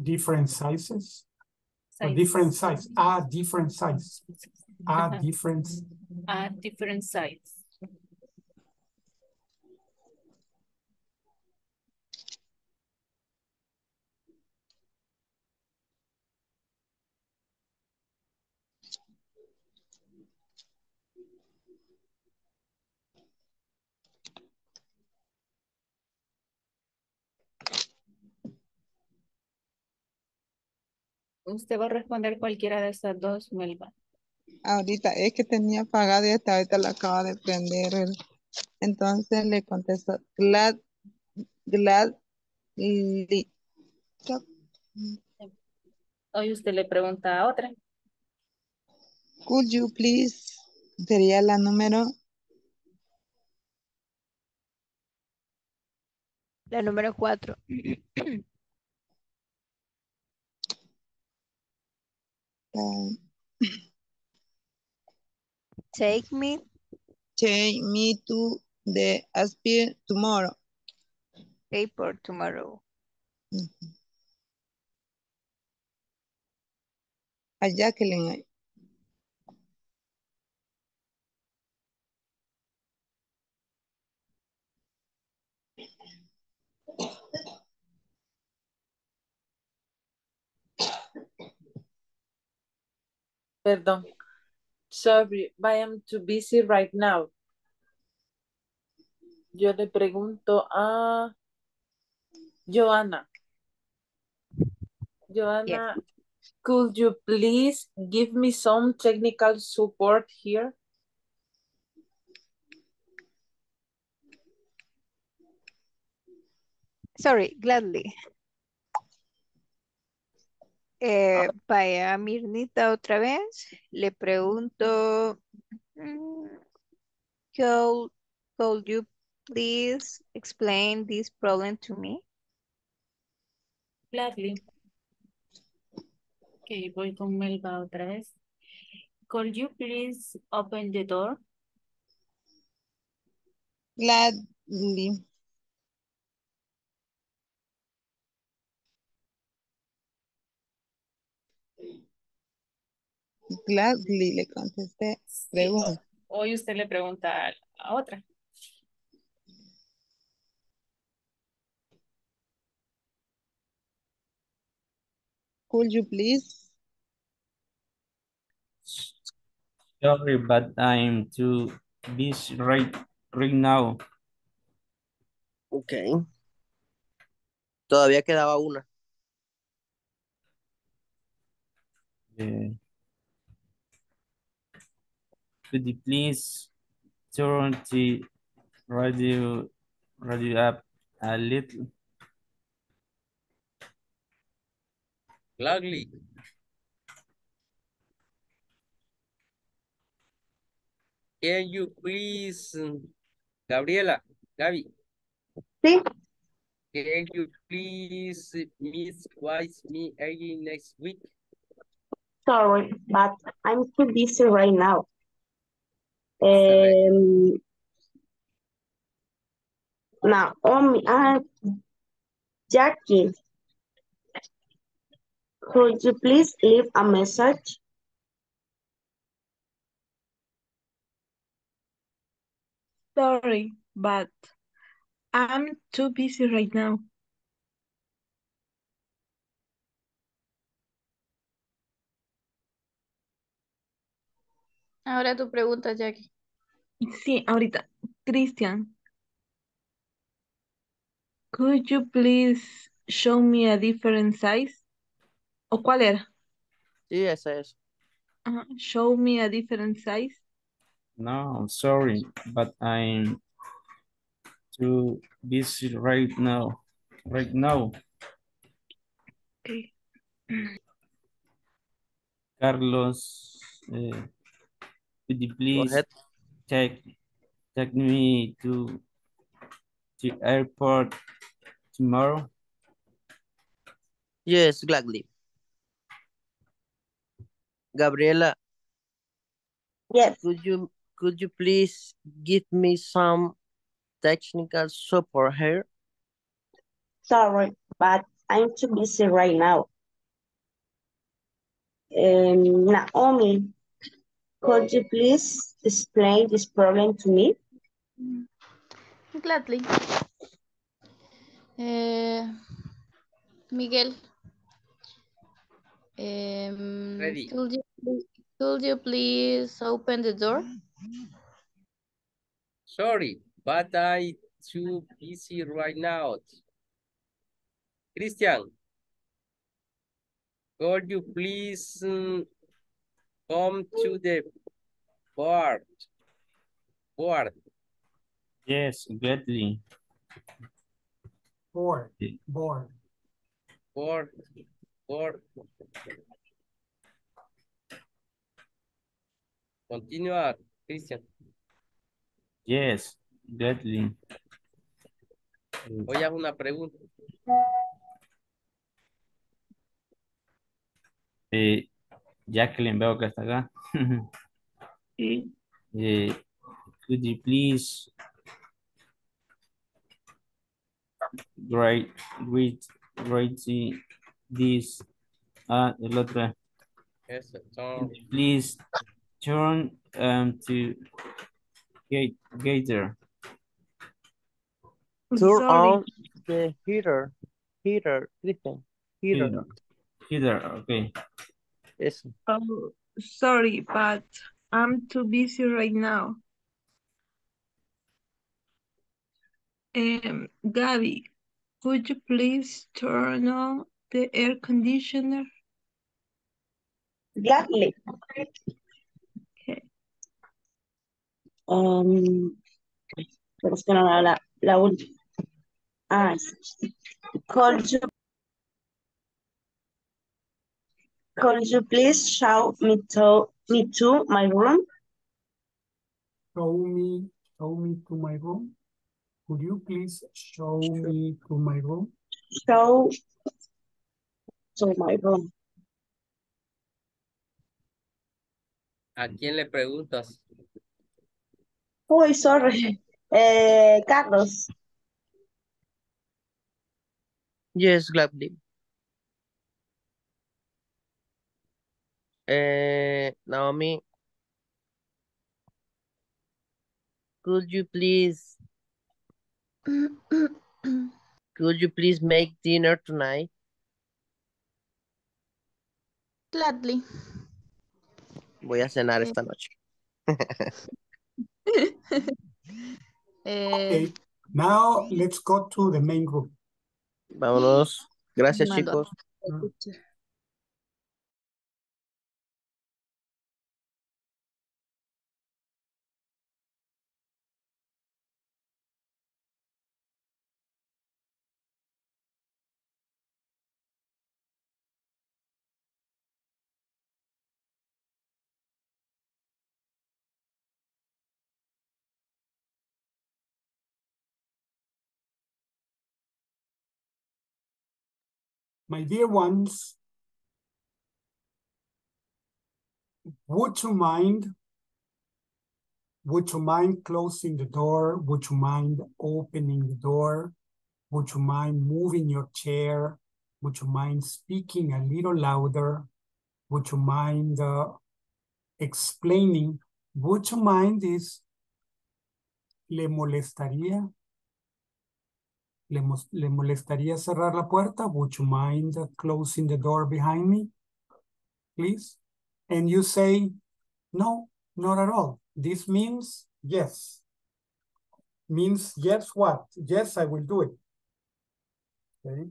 Different sizes. Or different size. Ah, different size. Ah, different. A different size. Usted va a responder cualquiera de estas dos, Melba. Ahorita es que tenía apagado y hasta ahorita lo acaba de prender. el- Entonces le contesto, glad, glad, li- Hoy usted le pregunta a otra. could you please, sería la número, La número cuatro. Take me take me to the Aspire tomorrow. paper tomorrow. A Jacqueline, Perdón. Sorry, but I'm too busy right now. Yo le pregunto a Joanna. Joanna, could you please give me some technical support here? Sorry, gladly. Eh, vaya, Mirnita otra vez. Le pregunto, mm, could, could you please explain this problem to me? Gladly. Ok, voy con Melba otra vez. Could you please open the door? Gladly. Gladly le contesté. Pregunta. Hoy usted le pregunta a, a otra. Could you please? Sorry, but I'm too busy right, right now. Ok. Todavía quedaba una. Eh, could you please turn the radio, radio up a little? Gladly. Can you please, um, Gabriela, Gaby, Sí, can you please meet with me again next week? sorry, but I'm too busy right now. Um, Naomi, ah, Jackie, could you please leave a message? Sorry, but I'm too busy right now. Ahora tu pregunta, Jackie. Sí, ahorita. Christian. Could you please show me a different size? ¿O cuál era? Sí, esa es. Show me a different size. No, sorry, but I'm too busy right now. Right now, Okay. Carlos, uh, could you please take take me to the airport tomorrow? Yes, gladly. Gabriela, Yes, could you could you please give me some technical support here? sorry, but I'm too busy right now. Um, Naomi, could you please explain this problem to me? Gladly. Eh, Miguel. em, Ready. could you, could you please open the door? Sorry, but I too busy right now. Cristian, could you please um, come to the board? Board. Yes, gladly. Board, board. Board. Board. Continua, Christian. Yes, gladly. Eh, Hoy haz una pregunta. eh, Jacqueline, veo que está acá. Sí. Eh, could you please write, read, write this, ah, el otro, please turn um, to gate, gator. Turn on the heater. Heater. Heater. Heater, Heater, okay. Eso. Oh, sorry, but I'm too busy right now. Um, Gabby, could you please turn on the air conditioner? Gladly. Okay. Um, pero es que no la, la, la última. Ah, sí. Could you, could you please show me to, me to my room? Show me, show me to my room. Could you please show me to my room? Show to my room. ¿A quién le preguntas? Uy, sorry. Eh, Carlos. Yes, gladly. Uh, Naomi, could you please, could you please make dinner tonight? Gladly. Voy a cenar esta noche. Eh, Okay, now let's go to the main group. Vámonos. Gracias, Mando. chicos. My dear ones, would you mind, would you mind closing the door? Would you mind opening the door? Would you mind moving your chair? Would you mind speaking a little louder? Would you mind uh, explaining? Would you mind is, ¿le molestaría? ¿Le, ¿Le molestaría cerrar la puerta? Would you mind closing the door behind me? Please? And you say, no, not at all. This means yes. Means yes what? Yes, I will do it. Okay.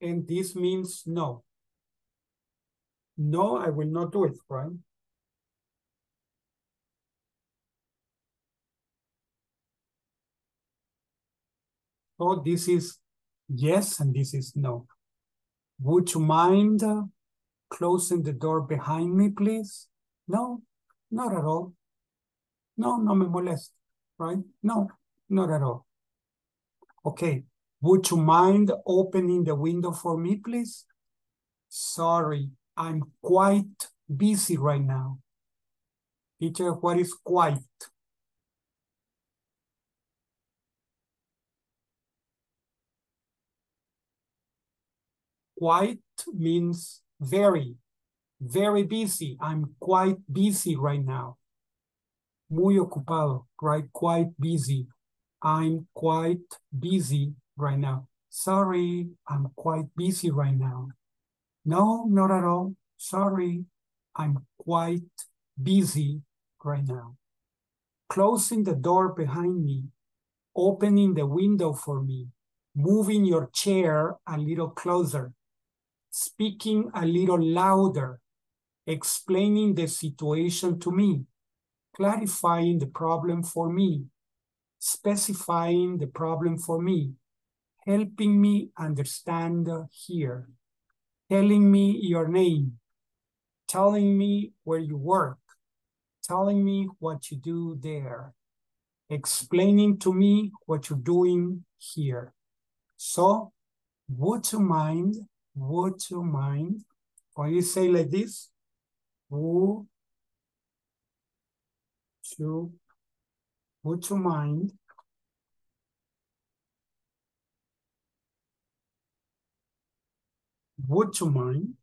And this means no. No, I will not do it, right? So this is yes, and this is no. Would you mind closing the door behind me, please? No, not at all. No, no me molesta, right? No, not at all. Okay, would you mind opening the window for me, please? Sorry, I'm quite busy right now. Teacher, what is quite? Quite means very, very busy. I'm quite busy right now. Muy ocupado, right? Quite busy. I'm quite busy right now. Sorry, I'm quite busy right now. No, not at all. Sorry, I'm quite busy right now. Closing the door behind me, opening the window for me, moving your chair a little closer, speaking a little louder, explaining the situation to me, clarifying the problem for me, specifying the problem for me, helping me understand here, telling me your name, telling me where you work, telling me what you do there, explaining to me what you're doing here. So, would you mind, would you mind, when you say like this, would you, would you mind Would you mind?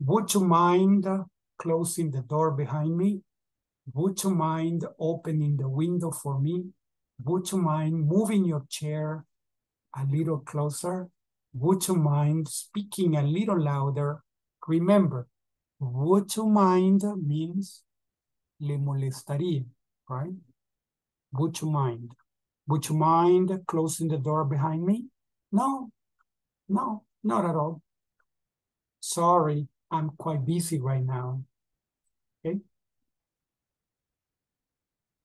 Would you mind closing the door behind me? Would you mind opening the window for me? Would you mind moving your chair a little closer? Would you mind speaking a little louder? Remember, would you mind means le molestaría, right? Would you mind? Would you mind closing the door behind me? No, no, not at all. Sorry, I'm quite busy right now. Okay.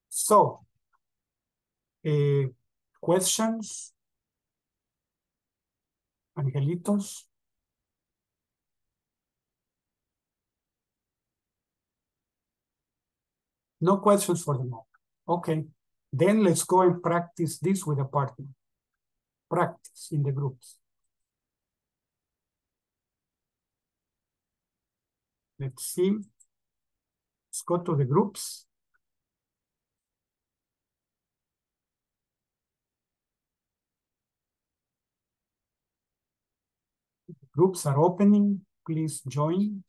So, uh, questions? Angelitos? No questions for the moment. Okay, then let's go and practice this with a partner. Practice in the groups. Let's see. Let's go to the groups. Groups are opening. Please join.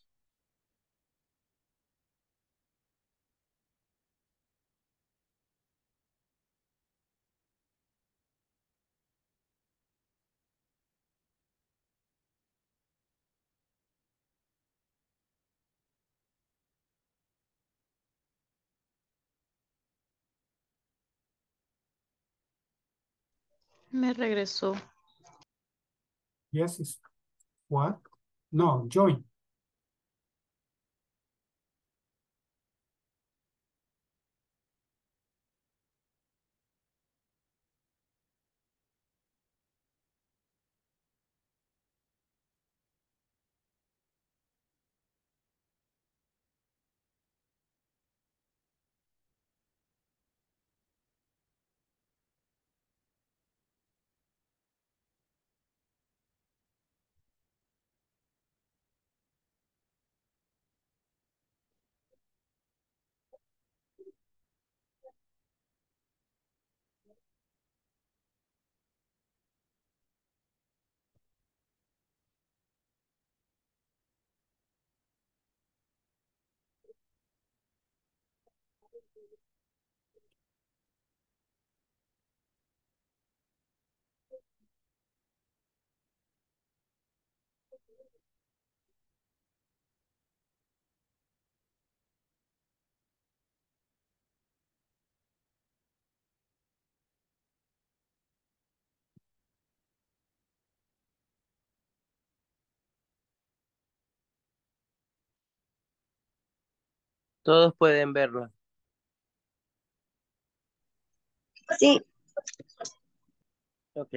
Me regresó. Yes, what? No, join. Todos pueden verlo. Sí, Ok.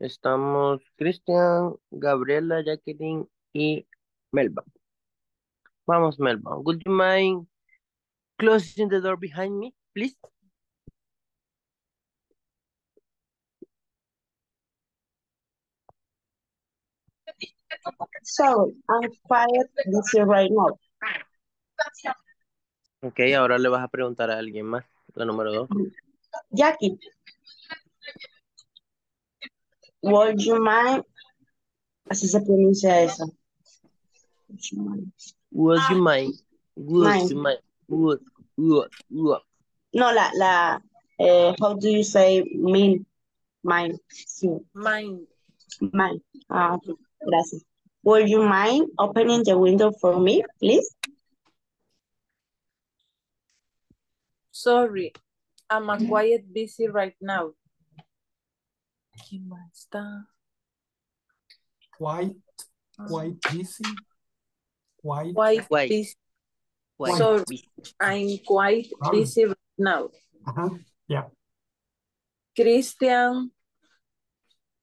Estamos Cristian, Gabriela, Jacqueline y Melba. Vamos, Melba. Would you mind closing the door behind me, please? sorry, I'm quiet busy right now. Ok, ahora le vas a preguntar a alguien más. La número dos. Jackie, would you mind? Así se pronuncia eso. Would you mind? Would you mind? Would Mind. you mind? Would, would, would. No, la, la, eh, how do you say mean? Mind. Sí, Mine. mind. Ah, gracias. Would you mind opening the window for me, please? Sorry, I'm a quiet busy right now. ¿Quién más está? Quite, quite busy. Quite, Quite Quite. busy. Quite Sorry. busy. I'm quite Ah. busy right now. uh-huh, yeah. Cristian,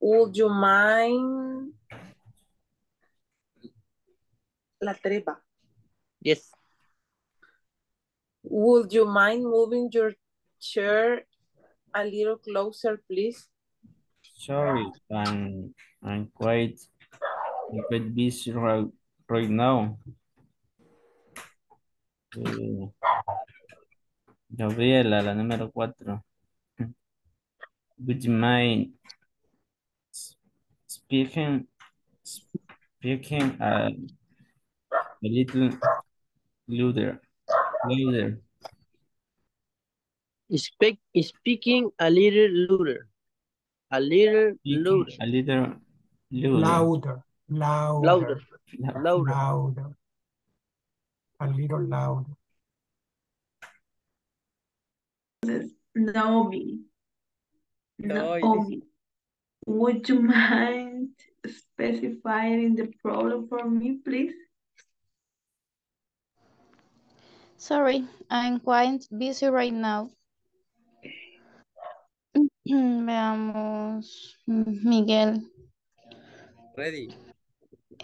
would you mind? La trepa. Yes. Would you mind moving your chair a little closer, please? Sorry, I'm, I'm quite, quite busy right, right now. Eh, Gabriela, la número cuatro. Would you mind speaking, speaking a, a little louder, louder? Speak, speaking a little louder. A little Speaking louder. a little louder. Louder, louder, Louder. Louder. louder. A little louder. Naomi. Naomi. Would you mind specifying the problem for me, please? Sorry, I'm quite busy right now. Veamos, Miguel. Ready.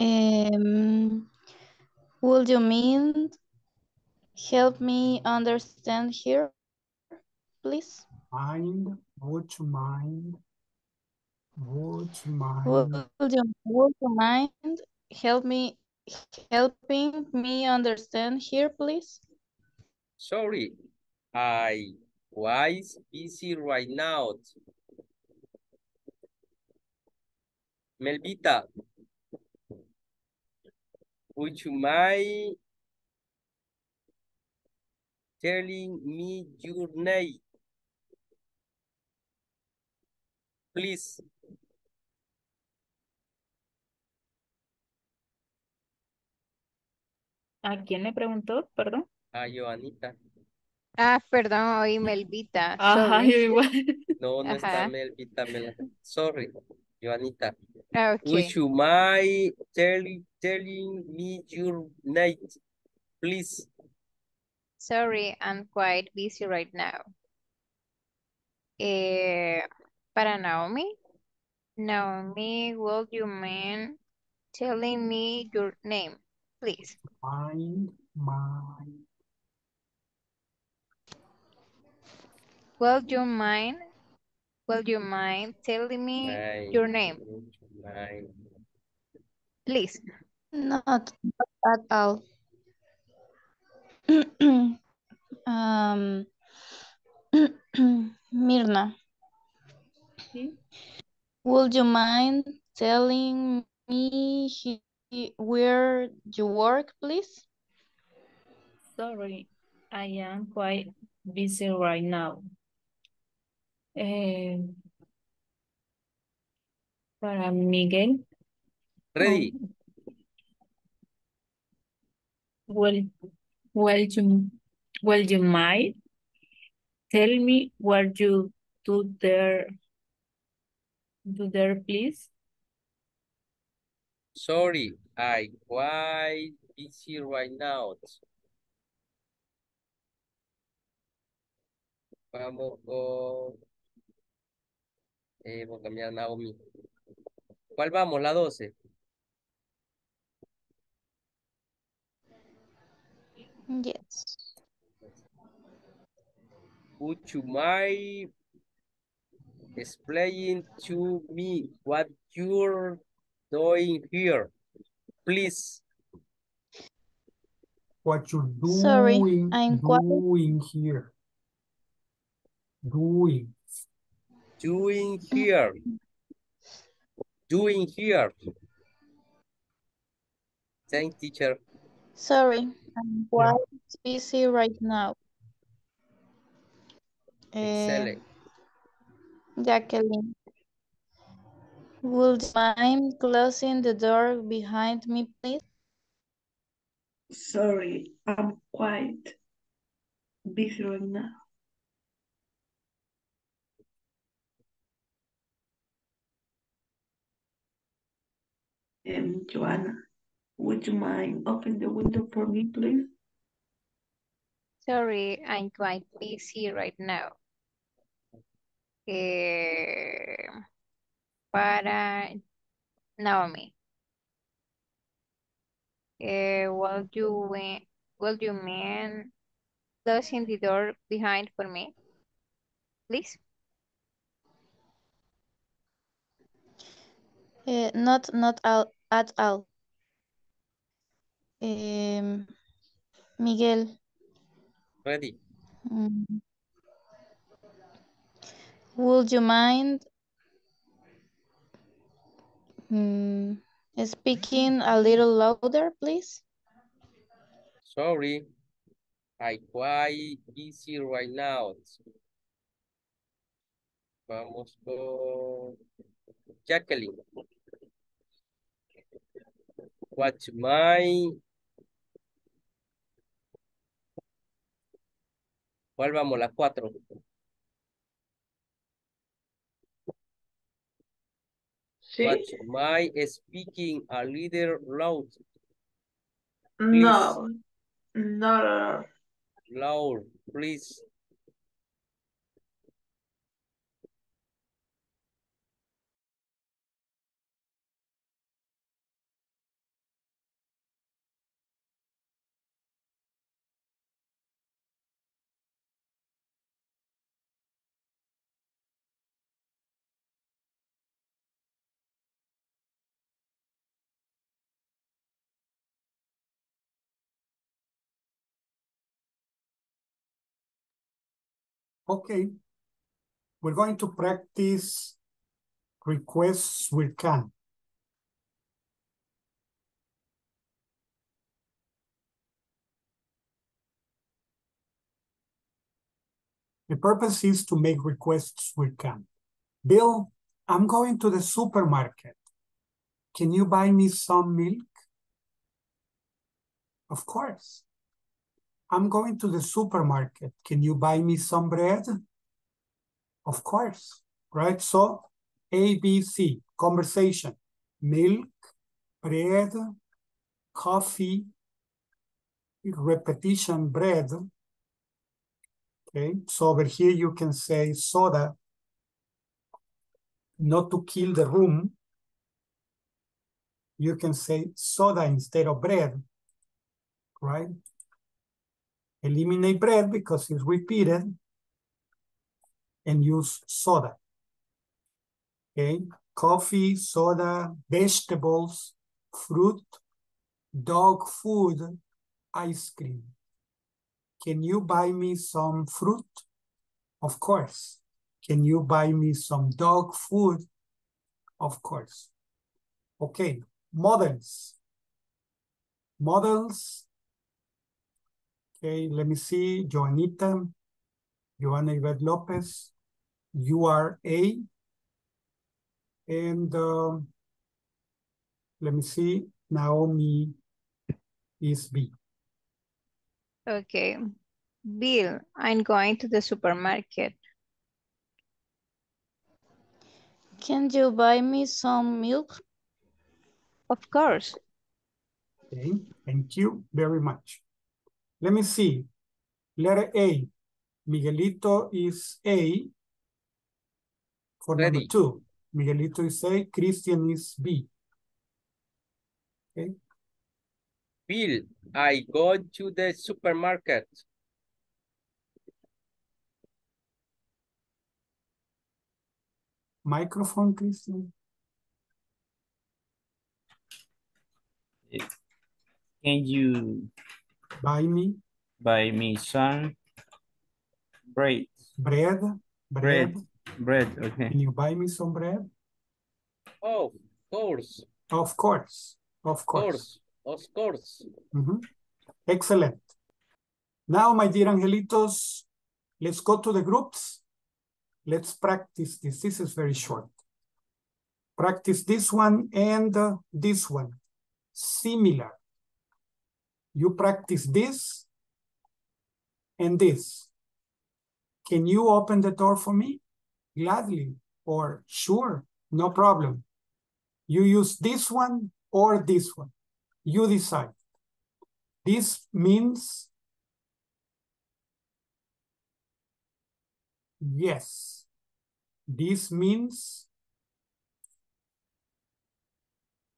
Um, would you mean help me understand here, please? Mind, would you mind? Would you mind? Would you, would you mind help me helping me understand here, please? Sorry, I was busy right now. Melvita, would you mind telling me your name? Please. ¿A quién le preguntó? Perdón. A Joanita. Ah, perdón, oí Melvita. Ajá, sorry. yo igual. No, no está Ajá. Melvita. Mel- Sorry, Joanita. Ah, Would Okay. you mind telling, telling me your name? Please. Sorry, I'm quite busy right now. Eh, para Naomi. Naomi, would you mind telling me your name, please? Mind, mind. Would you mind? Would you mind telling me Mind, your name, would you mind? please? Not, not at all. um, Mirna, Sí. would you mind telling me he- where you work, please? Sorry, I am quite busy right now. Eh, para Miguel, Ready. will, will you, well, you might tell me what you do there, do there, please? Sorry, I quite busy right now. Vamos con... Eh, voy a cambiar a Naomi. ¿Cuál vamos? La 12. Yes. Would you mind explaining to me what you're doing here? Please. What you're Sorry, doing, I'm quite- doing here. Doing. Doing here. Doing here. Thank teacher. Sorry, I'm quite busy right now. Eh, Excellent. Jacqueline, would you mind closing the door behind me, please? Sorry, I'm quite busy right now. Um, Joanna, would you mind open the window for me, please? Sorry, I'm quite busy right now. Eh, para Naomi. Eh, will you, wi- will you mean closing the door behind for me? Please? Eh, not, not all, at all. Em, Miguel, Ready. mm, would you mind mm, speaking a little louder, please? Sorry. I quite busy right now. Vamos con Jacqueline. What's my... ¿Cuál vamos? Las cuatro. Sí. What's my speaking a little loud? No. No. Loud, please. Okay. We're going to practice requests with can. The purpose is to make requests with can. Bill, I'm going to the supermarket. Can you buy me some milk? Of course. I'm going to the supermarket. Can you buy me some bread? Of course, right? So A, B, C, conversation, milk, bread, coffee, repetition, bread. Okay, so over here you can say soda, not to kill the room. You can say soda instead of bread, right? Eliminate bread because it's repeated and use soda. Okay, coffee, soda, vegetables, fruit, dog food, ice cream. Can you buy me some fruit? Of course. Can you buy me some dog food? Of course. Okay, models. Models. Okay, let me see. Juanita, Joana Yvette Lopez. You are A. And uh, let me see. Naomi is B. Okay. Bill, I'm going to the supermarket. Can you buy me some milk? Of course. Okay, thank you very much. Let me see. Letter A. Miguelito is A. For number two. Miguelito is A. Cristian is B. Okay. Bill, I go to the supermarket. Microphone, Cristian. Can you Buy me buy me some bread? bread. Bread. Bread. Bread, okay. Can you buy me some bread? Oh, of course, Of course. Of of course. course, of course. Mhm. Excellent. Now, my dear angelitos, let's go to the groups. Let's practice this. This is very short. Practice this one and uh, this one. Similar. You practice this and this. Can you open the door for me? Gladly or sure, no problem. You use this one or this one. You decide. This means yes. This means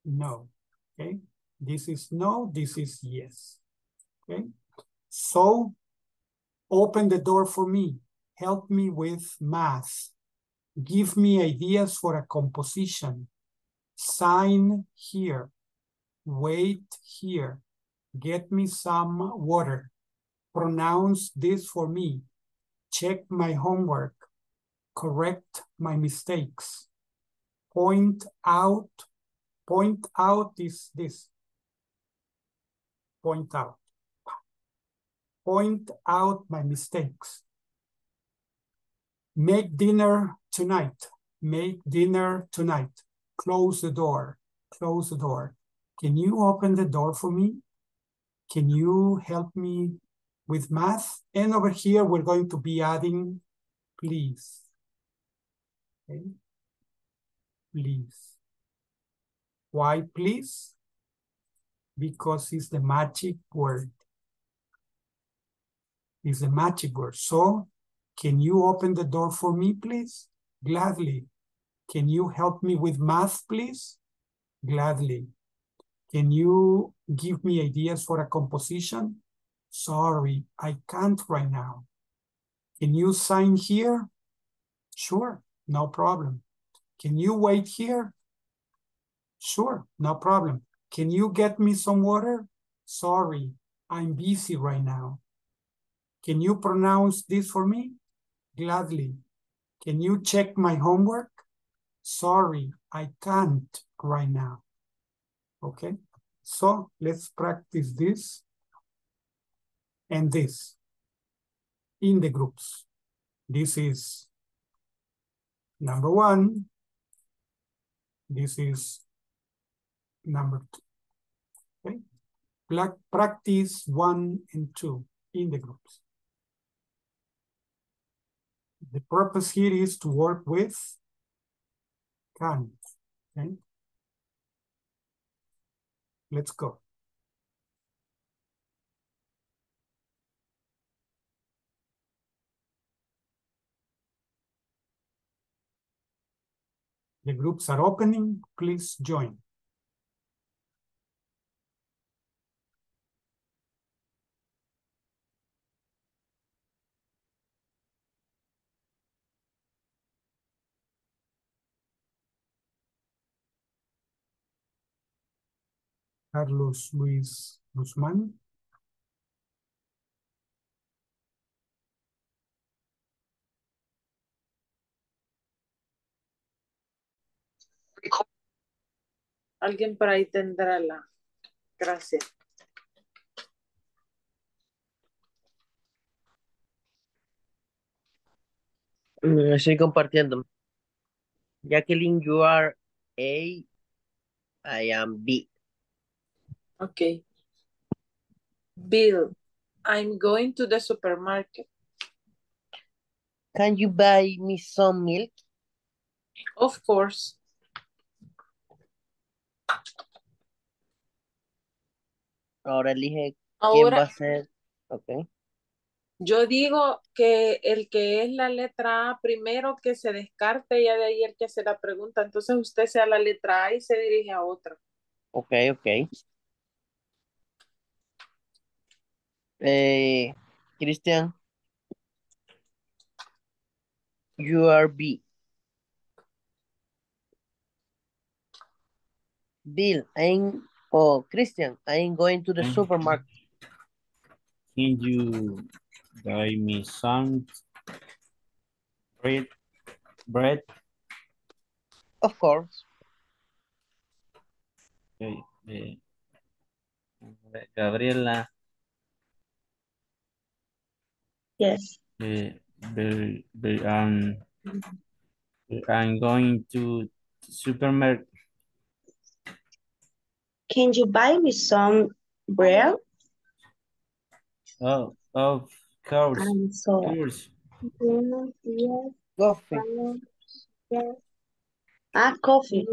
no. Okay. This is no, this is yes. Okay. So open the door for me. Help me with math. Give me ideas for a composition. Sign here. Wait here. Get me some water. Pronounce this for me. Check my homework. Correct my mistakes. Point out. Point out this, this. Point out. Point out my mistakes. Make dinner tonight. Make dinner tonight. Close the door. Close the door. Can you open the door for me? Can you help me with math? And over here, we're going to be adding please. Okay. Please. Why please? Because it's the magic word. It's the magic word. So can you open the door for me, please? Gladly. Can you help me with math, please? Gladly. Can you give me ideas for a composition? Sorry, I can't right now. Can you sign here? Sure, no problem. Can you wait here? Sure, no problem. Can you get me some water? Sorry, I'm busy right now. Can you pronounce this for me? Gladly. Can you check my homework? Sorry, I can't right now. Okay, so let's practice this and this in the groups. This is number one. This is number two. Okay, Black practice one and two in the groups. The purpose here is to work with can. Okay. Let's go. The groups are opening. Please join. Carlos Luis Guzmán. Alguien por ahí tendrá la gracia. Mm, Estoy compartiendo. Jacqueline, you are A. I am B. Okay. Bill, I'm going to the supermarket. Can you buy me some milk? Of course. Ahora elige quién va a ser. Ok. yo digo que el que es la letra A primero que se descarte y ya de ahí el que hace la pregunta. Entonces usted sea la letra A y se dirige a otra. Ok, ok. Eh, Cristian, you are B. Bill, I'm, oh, Cristian, I'm going to the Mm. supermarket. Can you buy me some bread? Bread? Of course. Okay, eh, Gabriela, Yes. eh, the, the, um, I'm going to supermarket. Can you buy me some bread? Oh, of course, I'm so. course. Yes. Coffee. Yes. Ah, coffee.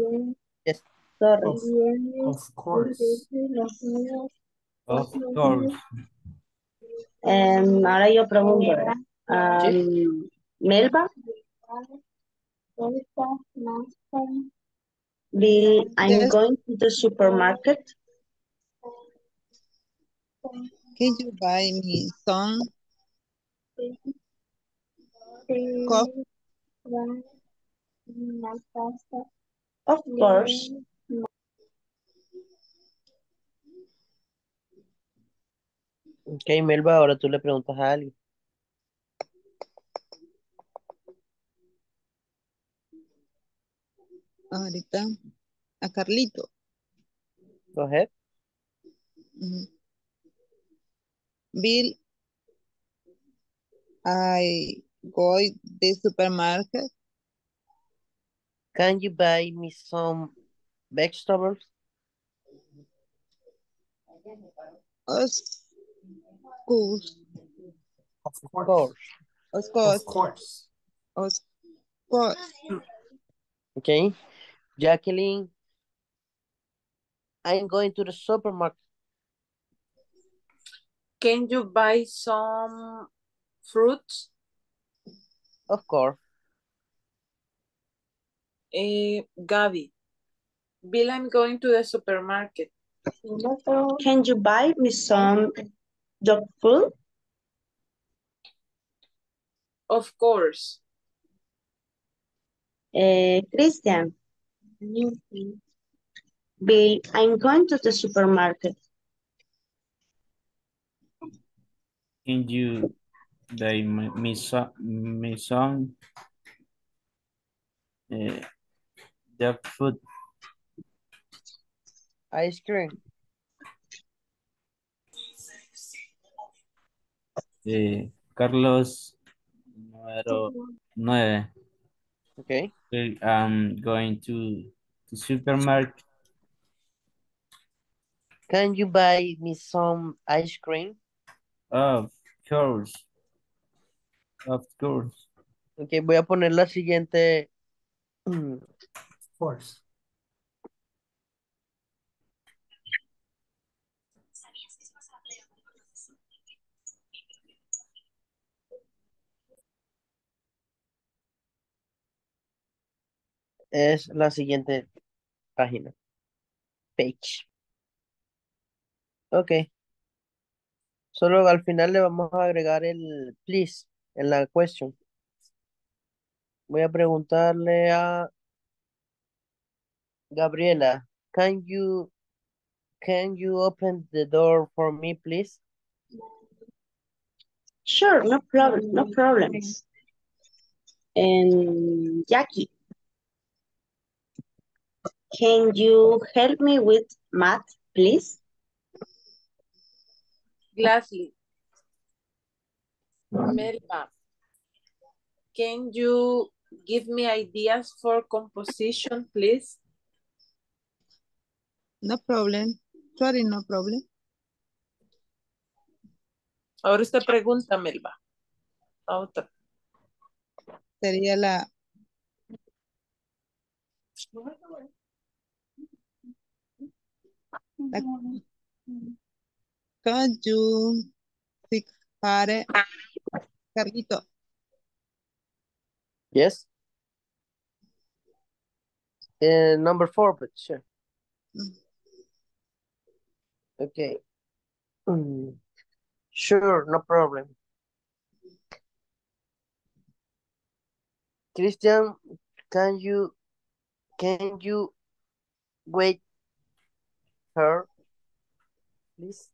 Yes. Sorry. Of, of course. Of course. Em, ahora yo pregunto, um, Melba, Bill, I'm Yes. going to the supermarket. Can you buy me some coffee? Of course. Ok, Melba, ahora tú le preguntas a alguien. Ahorita a Carlito. Go ahead. Bill, I go the supermarket? Can you buy me some vegetables? Course. Of course. course. Of course. Of course. Of course. Okay. Jacqueline, I'm going to the supermarket. Can you buy some fruits? Of course. Eh, Gabi. Bill, I'm going to the supermarket. Can you buy me some dog food? Of course. Uh, Cristian. Bill, I'm going to the supermarket. Can you buy me, me some, me some uh, dog food? Ice cream. Eh, Carlos, número nueve. Okay. Okay, I'm going to the supermarket. Can you buy me some ice cream? Of course. Of course. Ok, voy a poner la siguiente. Of course. Es la siguiente página. Page. Ok. Solo al final le vamos a agregar el please en la question. Voy a preguntarle a Gabriela. Can you can you open the door for me, please? Sure, no problem, no problems. And Jackie, can you help me with math, please? Gladly. Melba. Can you give me ideas for composition, please? No problem. Sorry, no problem. Ahora usted pregunta, Melba. Otra. Sería la la Can you fix pare Carlito? Yes. Uh, number four, but sure. Okay. Mm. Sure, no problem. Cristian, can you can you wait her, please?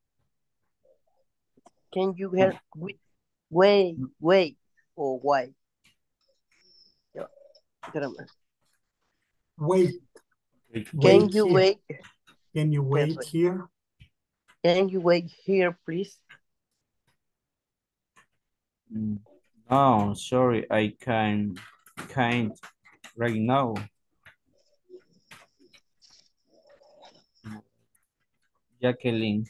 Can you help with wait wait or why? Yeah, caramba. Wait. Can Wait you here. wait? Can you wait wait. here? Can you wait here, please? Mm, No, sorry, I can can't right now. Jacqueline.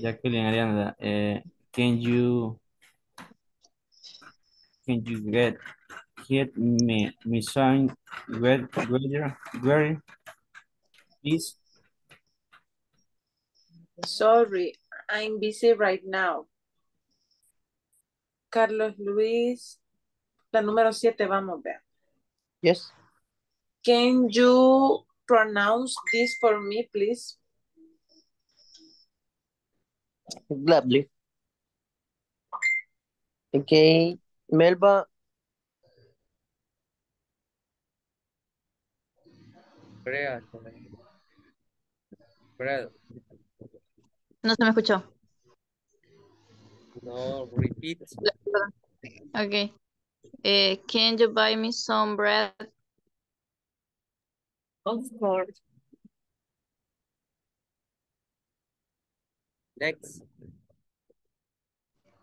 Jacqueline Ariana, eh, can you can you get get me me some weather weather weather please? Sorry, I'm busy right now. Carlos Luis, la número siete, vamos a ver. Yes. Can you pronounce this for me, please? Gladly. Okay, Melba, Brea. Brea. No se me escuchó. No, repeat. Okay. Eh, can you buy me some bread? Of course. Next.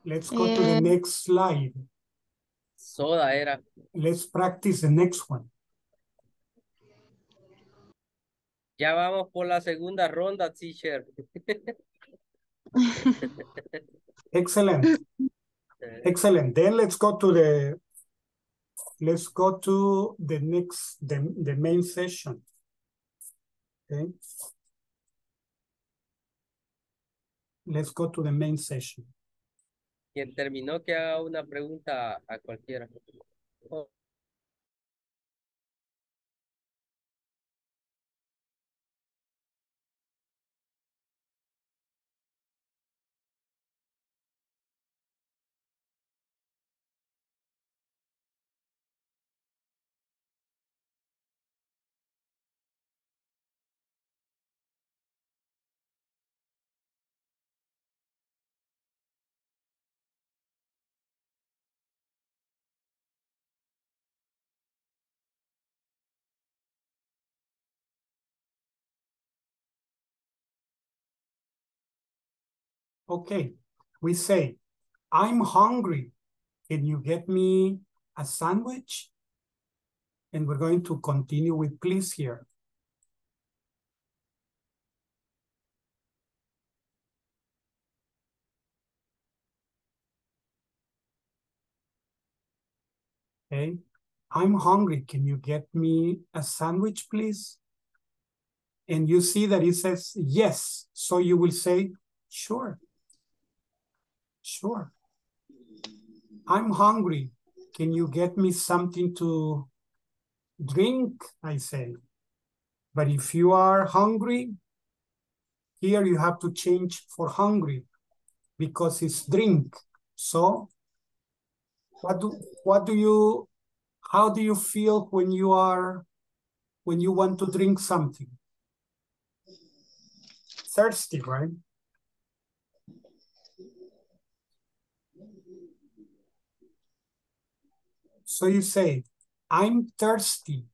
Let's go to the Eh. next slide. Soda era. Let's practice the next one. Ya vamos por la segunda ronda, teacher. Excellent. Excellent. Then let's go to the let's go to the next the, the main session. Okay. Let's go to the main session. Quien terminó que haga una pregunta a cualquiera. Okay. We say, I'm hungry. Can you get me a sandwich? And we're going to continue with please here. Okay. I'm hungry. Can you get me a sandwich, please? And you see that it says yes. So you will say, sure. Sure. I'm hungry. Can you get me something to drink? I say. But if you are hungry, here you have to change for hungry because it's drink. So what do what do you how do you feel when you are when you want to drink something? Thirsty, right? So you say, I'm thirsty.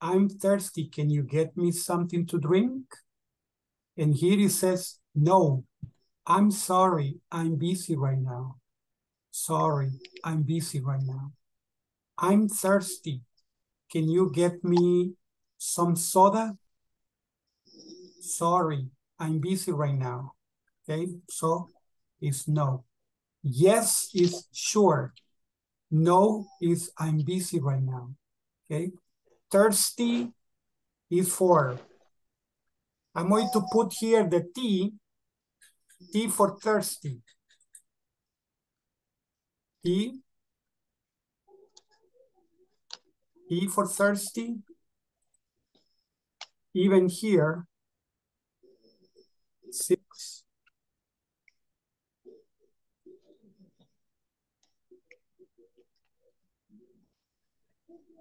I'm thirsty. Can you get me something to drink? And here he says, no, I'm sorry. I'm busy right now. Sorry, I'm busy right now. I'm thirsty. Can you get me some soda? Sorry, I'm busy right now. Okay, so it's no. Yes is sure. No is I'm busy right now. Okay. Thirsty is for. I'm going to put here the T. T for thirsty. T. T for thirsty. Even here. Six.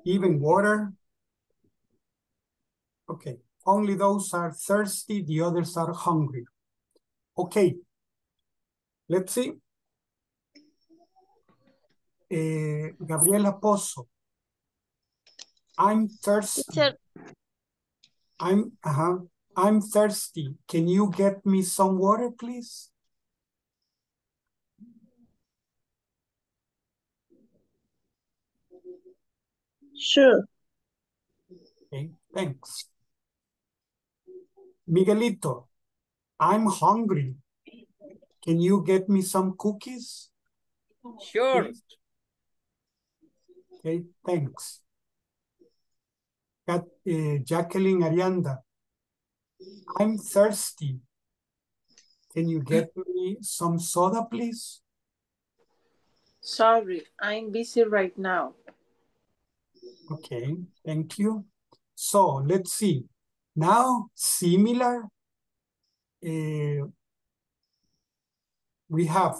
Even water. Okay, only those are thirsty, the others are hungry. Okay, let's see. Eh, Gabriela Pozo. I'm thirsty. Teacher, I'm, uh-huh, I'm thirsty. Can you get me some water, please? Sure. Okay, thanks. Miguelito, I'm hungry. Can you get me some cookies? Sure. Please? Okay, thanks. Cat, uh, Jacqueline Arianda, I'm thirsty. Can you get me some soda, please? Sorry, I'm busy right now. Okay, thank you. So let's see. Now, similar, uh, we have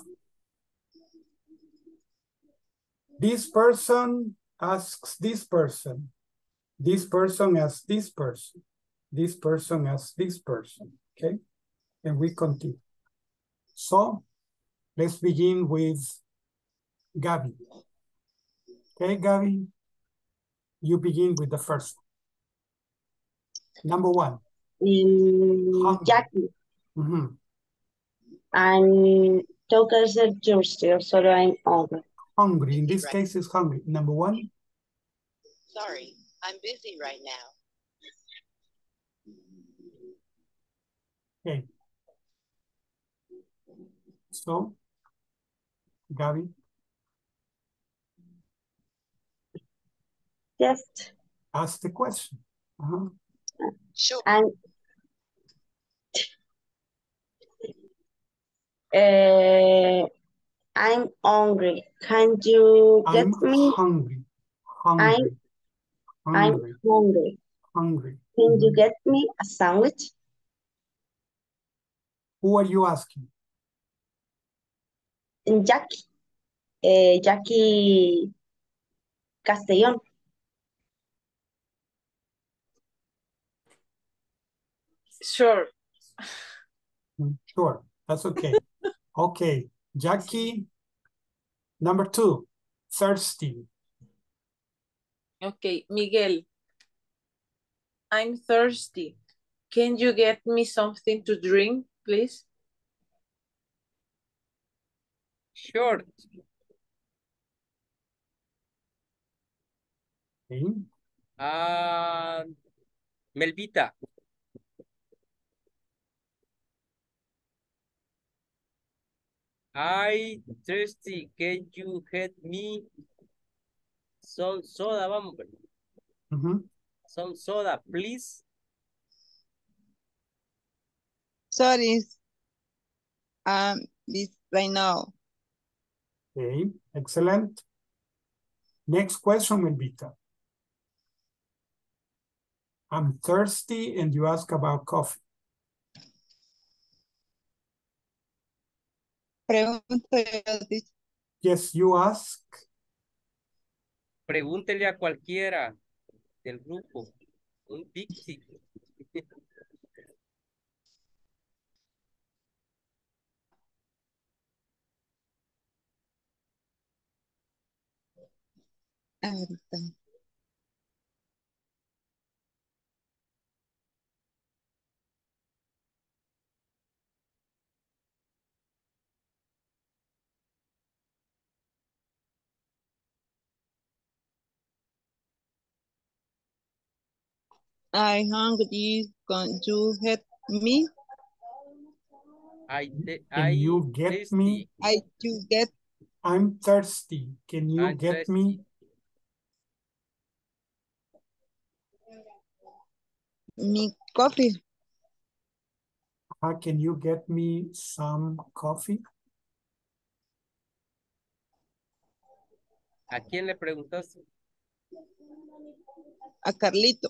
this person asks this person, this person asks this person, this person asks this person, okay? And we continue. So let's begin with Gabby. Okay, Gabby, you begin with the first. Number one. Mm, Hungry. Jackie, Mhm. I'm Tengo que hacer yourself, solo I'm hungry. Hungry. In this case, is hungry. Number one. Sorry, I'm busy right now. Okay. So, Gabby, Yes. ask the question. Uh-huh. Sure. I'm uh, I'm hungry. Can you get I'm me? hungry. I'm Hungry. I'm Hungry. hungry. Hungry. Can you get me a sandwich? Who are you asking? Jackie. Eh, Jackie Castellón. Sure. Mm, Sure, that's okay. Okay, Jackie. Number two, thirsty. Okay, Miguel. I'm thirsty. Can you get me something to drink, please? Sure. Okay. Ah, Melvita. I thirsty. Can you get me some soda, vamos? Mhm. Some soda, please. Sorry. Um, this right now. Okay, excellent. Next question, Melvita. I'm thirsty and you ask about coffee. Pregunto yo. Yes, you ask. Pregúntele a cualquiera del grupo. Un Dixie. Ahorita. I hungry. Can you help me? I, Can I you get me? I you get I'm thirsty. Can you I'm get me? me coffee. Uh, can you get me some coffee? ¿A quién le preguntaste? A Carlito.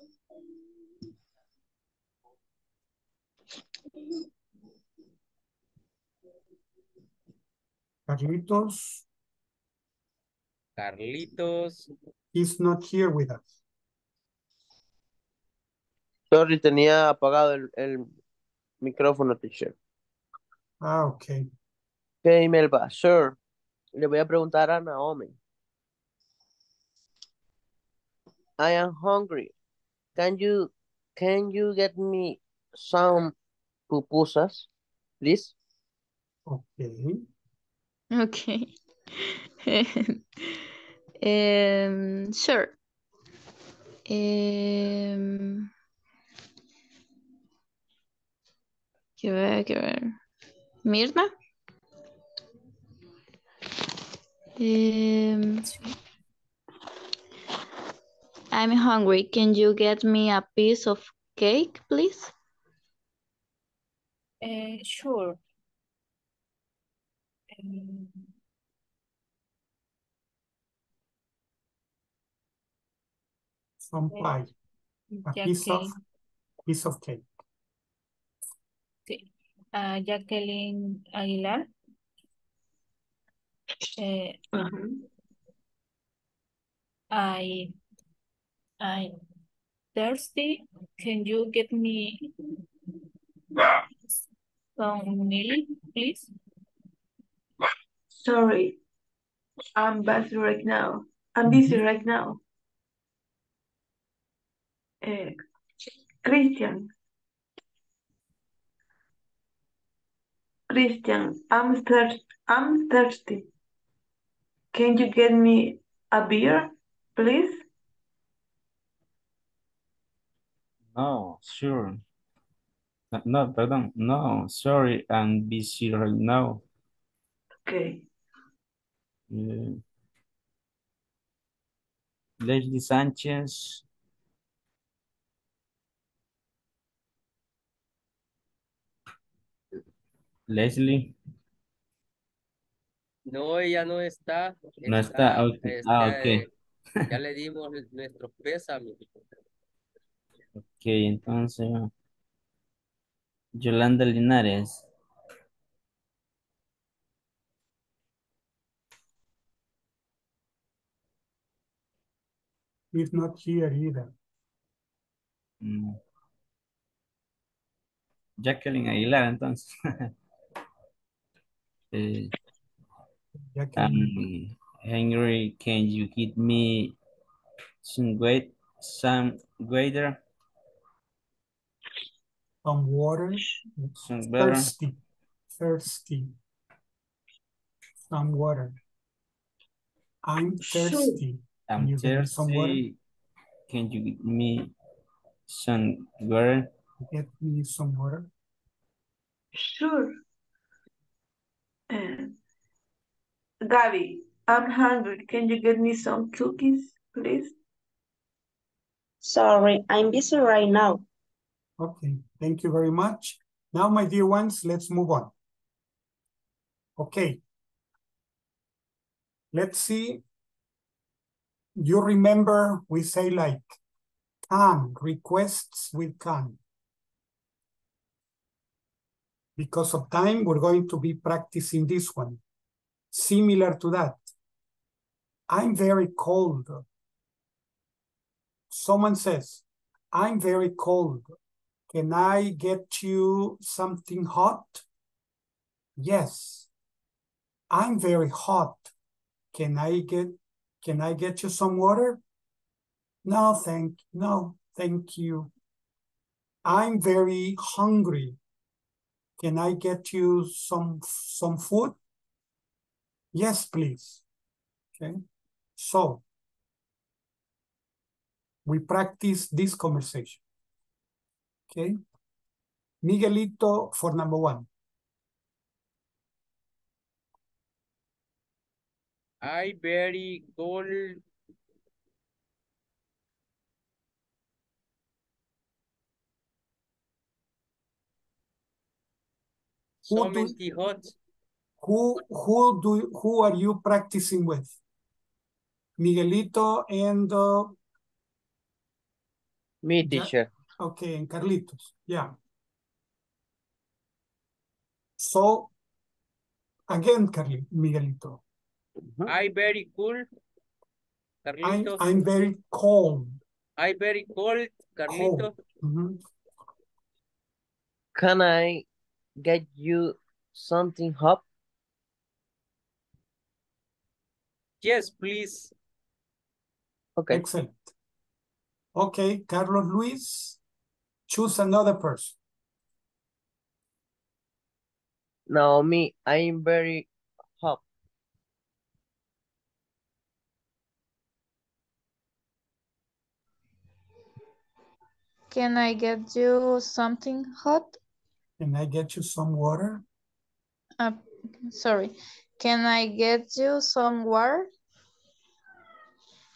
Carlitos Carlitos. is not here with us. Sorry, tenía apagado el, el micrófono, teacher. Ah, okay. Ok, Melba, sure. Le voy a preguntar a Naomi. I am hungry. Can you, can you get me some pupusas, please? Okay. Okay. um, sure. Um, que ver, que ver. Mirna. Um, I'm hungry. Can you get me a piece of cake, please? Uh, sure. Um, Some Eh, pie. A piece of Jacqueline, piece of cake. sí. Ah, Jacqueline Aguilar. Eh, I, I thirsty. Can you get me some milk, please? Sorry, I'm busy right now. I'm busy right now. Eh, Cristian. Cristian, I'm thirsty. I'm thirsty. Can you get me a beer, please? No, sure. No, no, pardon. No, sorry, I'm busy right now. Okay. Eh, Leslie Sánchez. Leslie, No, ella no está. no está. ok. Ah, ok. este, Ya le dimos nuestros pésames. Ok, entonces. Yolanda Linares. He's not here either. Mm. Jacqueline Aguilar, entonces. Eh, Jacqueline. um, Henry, can you get me some wait, some waiter, Some water. some water? Thirsty. Thirsty. Some water. I'm thirsty. I'm you get me some water? thirsty. Can you get me some water? Get me some water. Sure. Uh, Gabby, I'm hungry. Can you get me some cookies, please? Sorry, I'm busy right now. Okay, thank you very much. Now, my dear ones, let's move on. Okay. Let's see. You remember we say like can, requests with can. Because of time, we're going to be practicing this one. Similar to that. I'm very cold. Someone says, I'm very cold. Can I get you something hot? Yes. I'm very hot. Can I get can I get you some water? No, thank no, thank you. I'm very hungry. Can I get you some some food? Yes, please. Okay. So we practice this conversation. Okay. Miguelito for number one. I very cold. Who So do- many hot. Who who do who are you practicing with? Miguelito and uh, Me, teacher. Okay, and Carlitos. Yeah. So again, Carli, Miguelito. I very cool. I'm Carlitos. I'm very cold. I very cold. Carlitos. Mhm. Can I get you something hot? Yes, please. Okay. Excellent. Okay, Carlos Luis, choose another person. Naomi, I'm very hot. Can I get you something hot? Can I get you some water? Uh, sorry. Can I get you some water?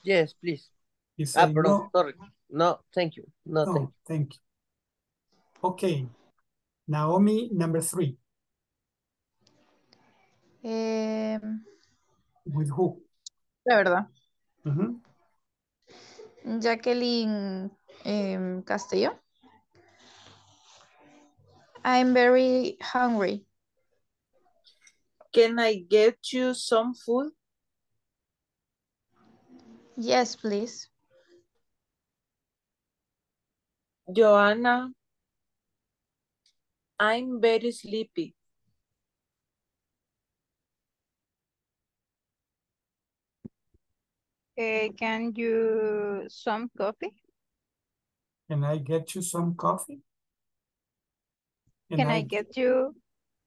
Yes, please. Ah, said perdón, no. sorry. No, thank you. No, No, thank you. thank you. Okay. Naomi, number three. Em, With who? la verdad. Mhm. Jacqueline em, Castelló. I'm very hungry. Can I get you some food? Yes, please. Joanna, I'm very sleepy. Eh, can you some coffee? Can I get you some coffee? Can I get you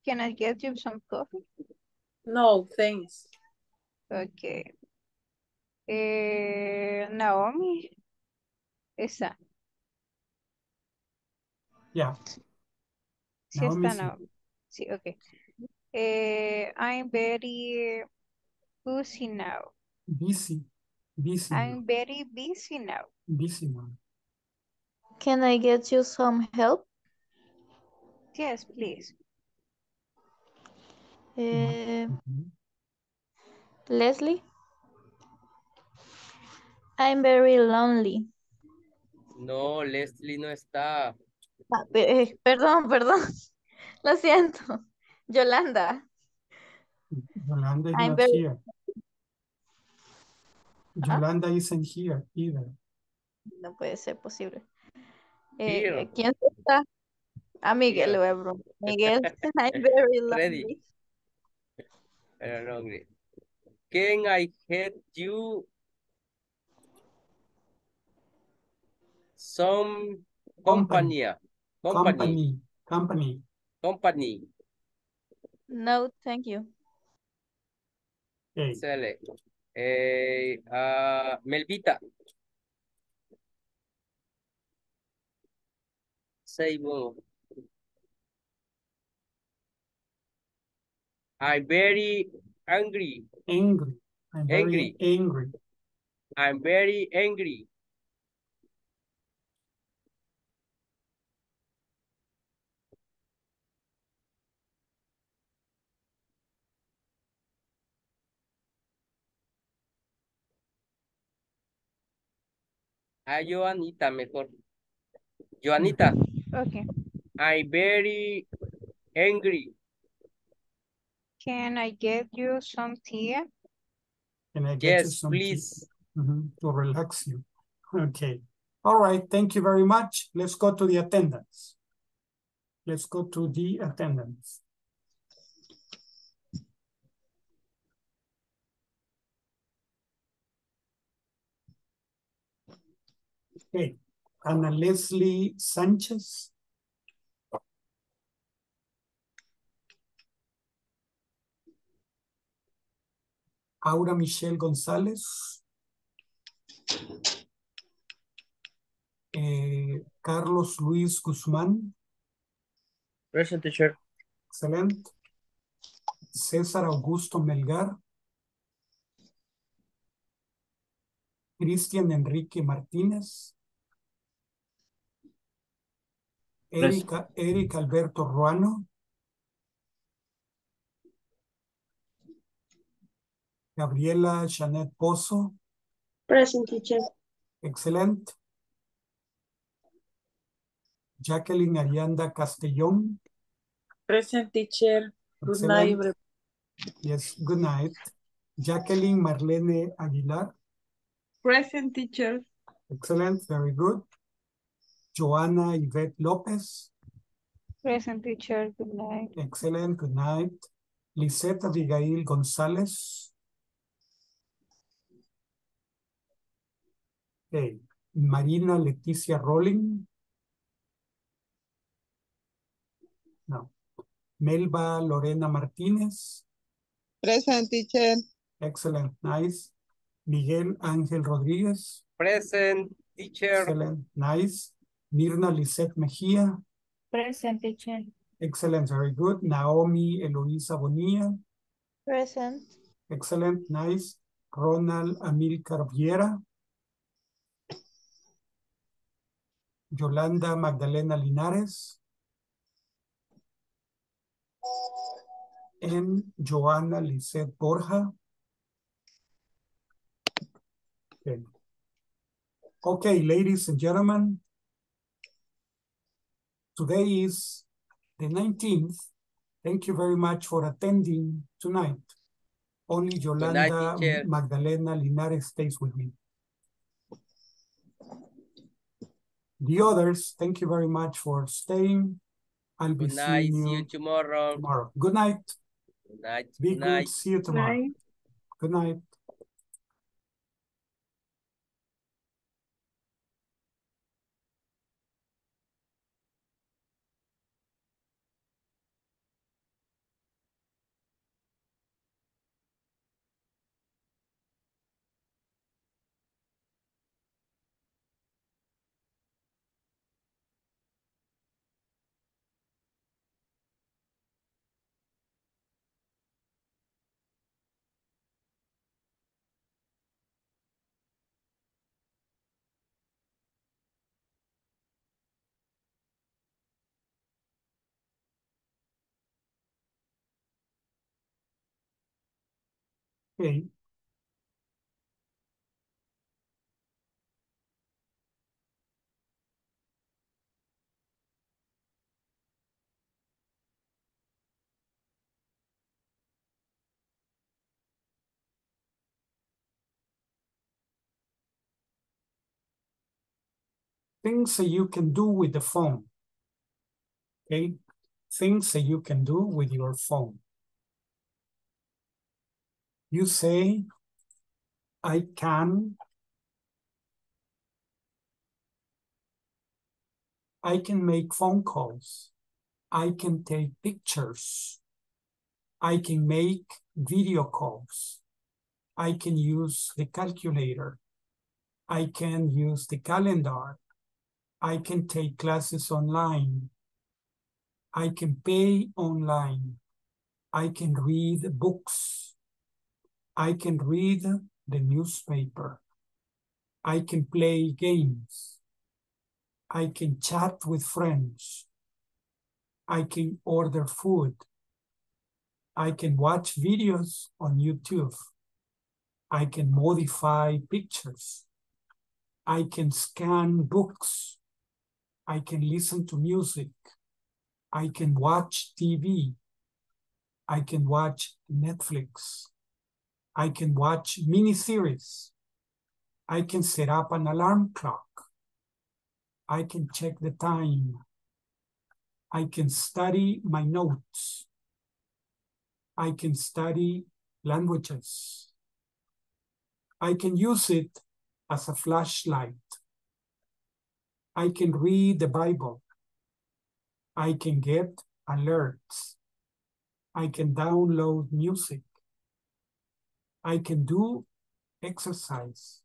Can I get you some coffee? No, thanks. Okay. Eh, Naomi. Esa. Yeah. Sí Naomi, está sí. Naomi. Sí, ok. Eh, I'm very busy now. Busy. Busy. I'm very busy now. Busy now. Can I get you some help? Yes, please. Eh, Mhm. Leslie? I'm very lonely. No, Leslie no está. Ah, eh, perdón, perdón. Lo siento. Yolanda. Yolanda is I'm not very- here. Yolanda isn't here either. No puede ser posible. Eh, ¿Quién está? A Miguel le voy. Miguel, I'm very Ready. lonely. Pero no, Gre- Can I get you some Company. company? Company. Company. Company. Company. No, thank you. Okay. Sale. Eh, ah, Melvita. Say more. I'm very angry. Angry. I'm very Angry. angry. I'm very angry. A Juanita mejor. Juanita, Okay. I'm very angry. Can I get you some tea? Can I get you Yes, some tea? please. Mhm, To relax you. Okay. All right. Thank you very much. Let's go to the attendance. Let's go to the attendance. Okay. Ana Leslie Sanchez. Aura Michelle González. Eh, Carlos Luis Guzmán. Present teacher. Excelente. César Augusto Melgar. Cristian Enrique Martínez. Erika, Eric Alberto Ruano. Gabriela Janet Pozo. Present teacher. Excelente. Jacqueline Arianda Castellón. Present teacher. Good night. Yes, good night. Jacqueline Marlene Aguilar. Present teacher. Excellent, very good. Joana Yvette Lopez. Present teacher, good night. Excellent, good night. Lisette Abigail González. Okay. Marina Leticia Rolling. No. Melba Lorena Martínez. Present teacher. Excellent, nice. Miguel Ángel Rodríguez. Present teacher. Excellent, nice. Mirna Lisette Mejía. Present teacher. Excellent, very good. Naomi Eloísa Bonilla. Present. Excellent, nice. Ronald Amilcar Viera. Yolanda Magdalena Linares. And Joana Lisette Borja. Okay. Okay, ladies and gentlemen. Today is the 19th. Thank you very much for attending tonight. Only night, Yolanda teacher. Magdalena Linares stays with me. The others, thank you very much for staying. I'll be Good night. seeing See you you tomorrow. tomorrow. Good night. Good night. Be Good good. night. See you tomorrow. Night. Good night. Okay. Things that you can do with the phone. Okay. Things that you can do with your phone. You say, I can. I can make phone calls. I can take pictures. I can make video calls. I can use the calculator. I can use the calendar. I can take classes online. I can pay online. I can read books. I can read the newspaper. I can play games. I can chat with friends. I can order food. I can watch videos on YouTube. I can modify pictures. I can scan books. I can listen to music. I can watch TV. I can watch Netflix. I can watch miniseries. I can set up an alarm clock. I can check the time. I can study my notes. I can study languages. I can use it as a flashlight. I can read the Bible. I can get alerts. I can download music. I can do exercise.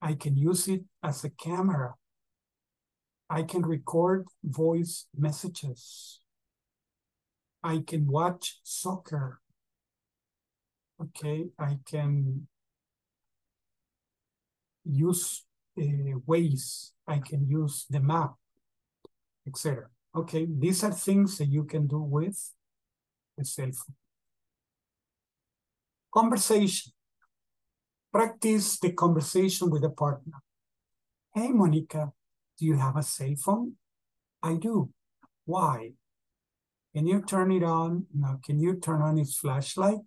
I can use it as a camera. I can record voice messages. I can watch soccer. Okay, I can use uh, Waze. I can use the map, etc. Okay, these are things that you can do with a cell phone. Conversation. Practice the conversation with a partner. Hey, Monica, do you have a cell phone? I do. Why? Can you turn it on? Now, can you turn on its flashlight?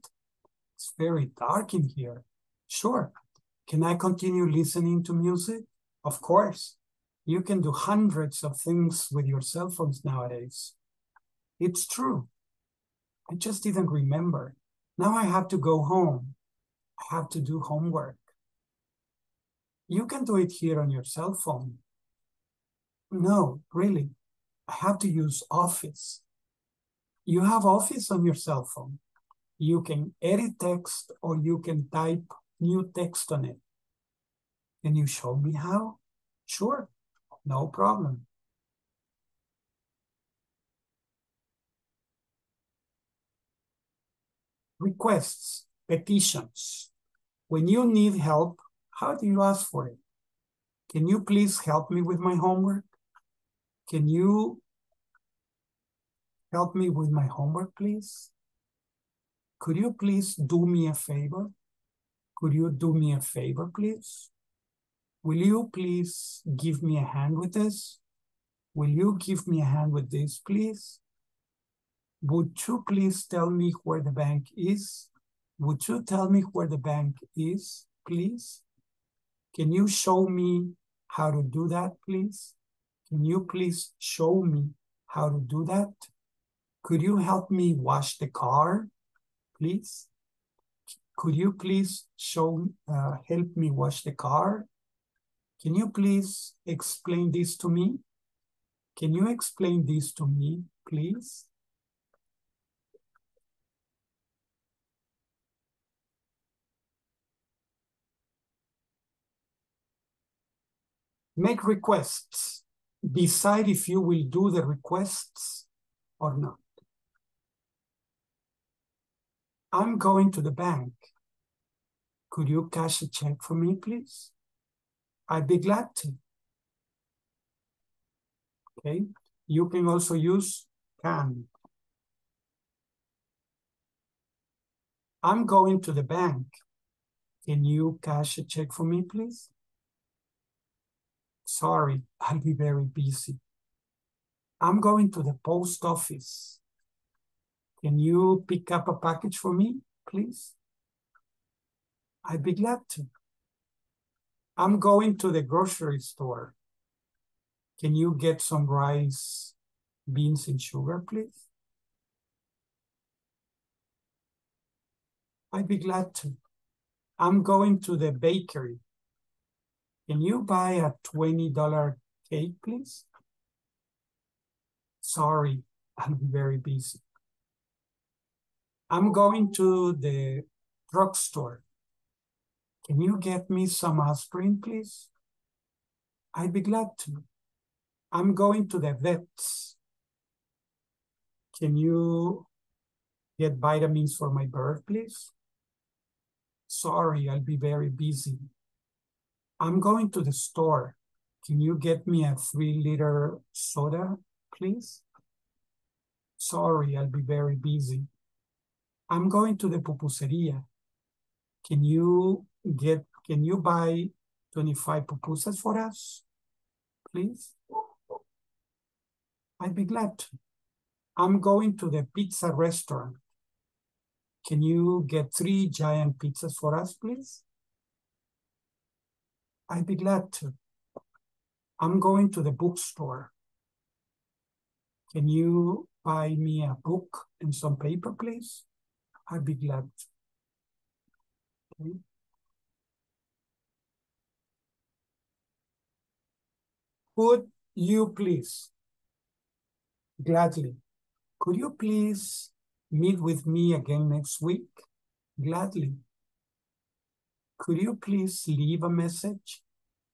It's very dark in here. Sure. Can I continue listening to music? Of course. You can do hundreds of things with your cell phones nowadays. It's true. I just didn't remember. Now I have to go home. I have to do homework. You can do it here on your cell phone. No, really. I have to use Office. You have Office on your cell phone. You can edit text or you can type new text on it. Can you show me how? Sure, no problem. Requests, petitions. When you need help, how do you ask for it? Can you please help me with my homework? Can you help me with my homework, please? Could you please do me a favor? Could you do me a favor, please? Will you please give me a hand with this? Will you give me a hand with this, please? Would you please tell me where the bank is? Would you tell me where the bank is, please? Can you show me how to do that, please? Can you please show me how to do that? Could you help me wash the car, please? Could you please show, uh, help me wash the car? Can you please explain this to me? Can you explain this to me, please? Make requests. Decide if you will do the requests or not. I'm going to the bank. Could you cash a check for me, please? I'd be glad to. Okay, you can also use can. I'm going to the bank. Can you cash a check for me, please? Sorry, I'll be very busy. I'm going to the post office. Can you pick up a package for me, please? I'd be glad to. I'm going to the grocery store. Can you get some rice, beans, and sugar, please? I'd be glad to. I'm going to the bakery. Can you buy a $20 cake, please? Sorry, I'll be very busy. I'm going to the drugstore. Can you get me some aspirin, please? I'd be glad to. I'm going to the vets. Can you get vitamins for my bird, please? Sorry, I'll be very busy. I'm going to the store. Can you get me a three liter soda, please? Sorry, I'll be very busy. I'm going to the pupuseria. Can you get, can you buy 25 pupusas for us, please? I'd be glad to. I'm going to the pizza restaurant. Can you get three giant pizzas for us, please? I'd be glad to. I'm going to the bookstore. Can you buy me a book and some paper, please? I'd be glad to. Okay. Could you please, gladly, could you please meet with me again next week? Gladly. Could you please leave a message?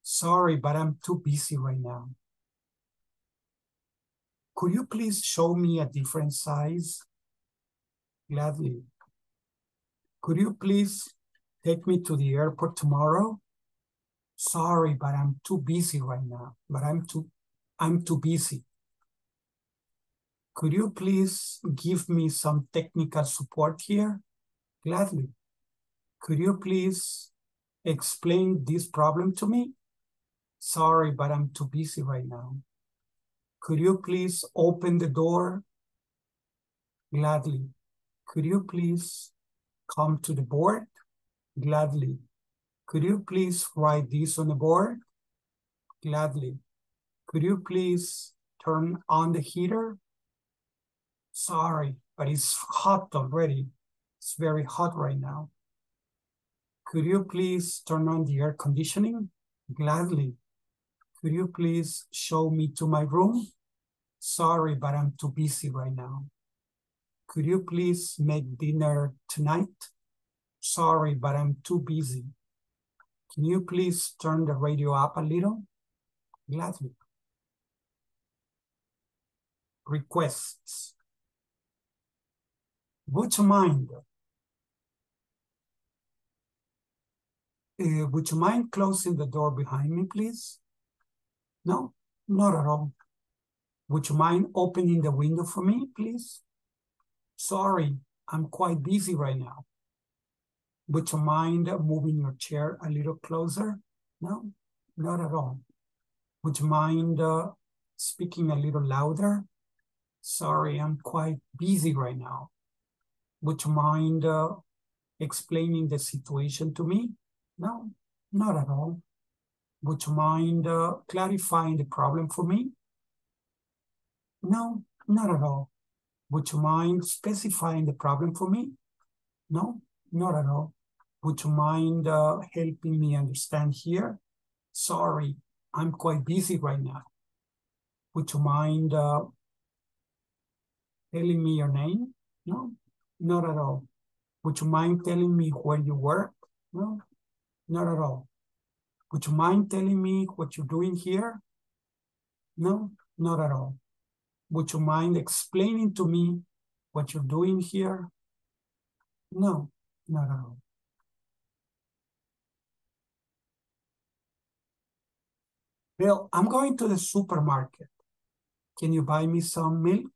Sorry, but I'm too busy right now. Could you please show me a different size? Gladly. Could you please take me to the airport tomorrow? Sorry, but I'm too busy right now. But I'm too I'm too busy. Could you please give me some technical support here? Gladly. Could you please explain this problem to me? Sorry, but I'm too busy right now. Could you please open the door? Gladly. Could you please come to the board? Gladly. Could you please write this on the board? Gladly. Could you please turn on the heater? Sorry, but it's hot already. It's very hot right now. Could you please turn on the air conditioning? Gladly. Could you please show me to my room? Sorry, but I'm too busy right now. Could you please make dinner tonight? Sorry, but I'm too busy. Can you please turn the radio up a little? Gladly. Requests. Would you mind? Uh, would you mind closing the door behind me, please? No, not at all. Would you mind opening the window for me, please? Sorry, I'm quite busy right now. Would you mind moving your chair a little closer? No, not at all. Would you mind uh, speaking a little louder? Sorry, I'm quite busy right now. Would you mind uh, explaining the situation to me? No, not at all. Would you mind uh, clarifying the problem for me? No, not at all. Would you mind specifying the problem for me? No, not at all. Would you mind uh, helping me understand here? Sorry, I'm quite busy right now. Would you mind uh, telling me your name? No, not at all. Would you mind telling me where you work? No, not at all. Would you mind telling me what you're doing here? No, not at all. Would you mind explaining to me what you're doing here? No, not at all. Bill, I'm going to the supermarket. Can you buy me some milk?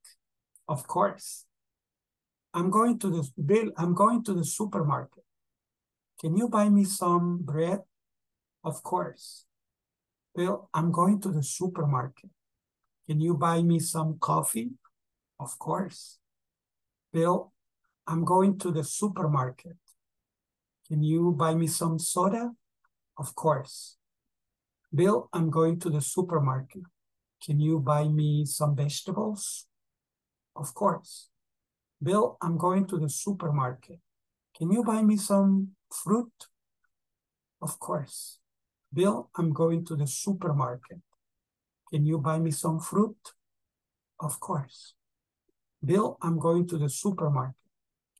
Of course. I'm going to the, Bill, I'm going to the supermarket. Can you buy me some bread? Of course. Bill, I'm going to the supermarket. Can you buy me some coffee? Of course. Bill, I'm going to the supermarket. Can you buy me some soda? Of course. Bill, I'm going to the supermarket. Can you buy me some vegetables? Of course. Bill, I'm going to the supermarket. Can you buy me some fruit? Of course. Bill, I'm going to the supermarket. Can you buy me some fruit? Of course. Bill, I'm going to the supermarket.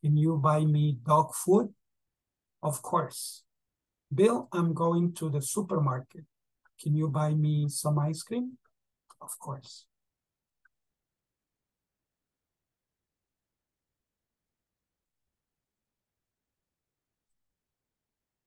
Can you buy me dog food? Of course. Bill, I'm going to the supermarket. Can you buy me some ice cream? Of course.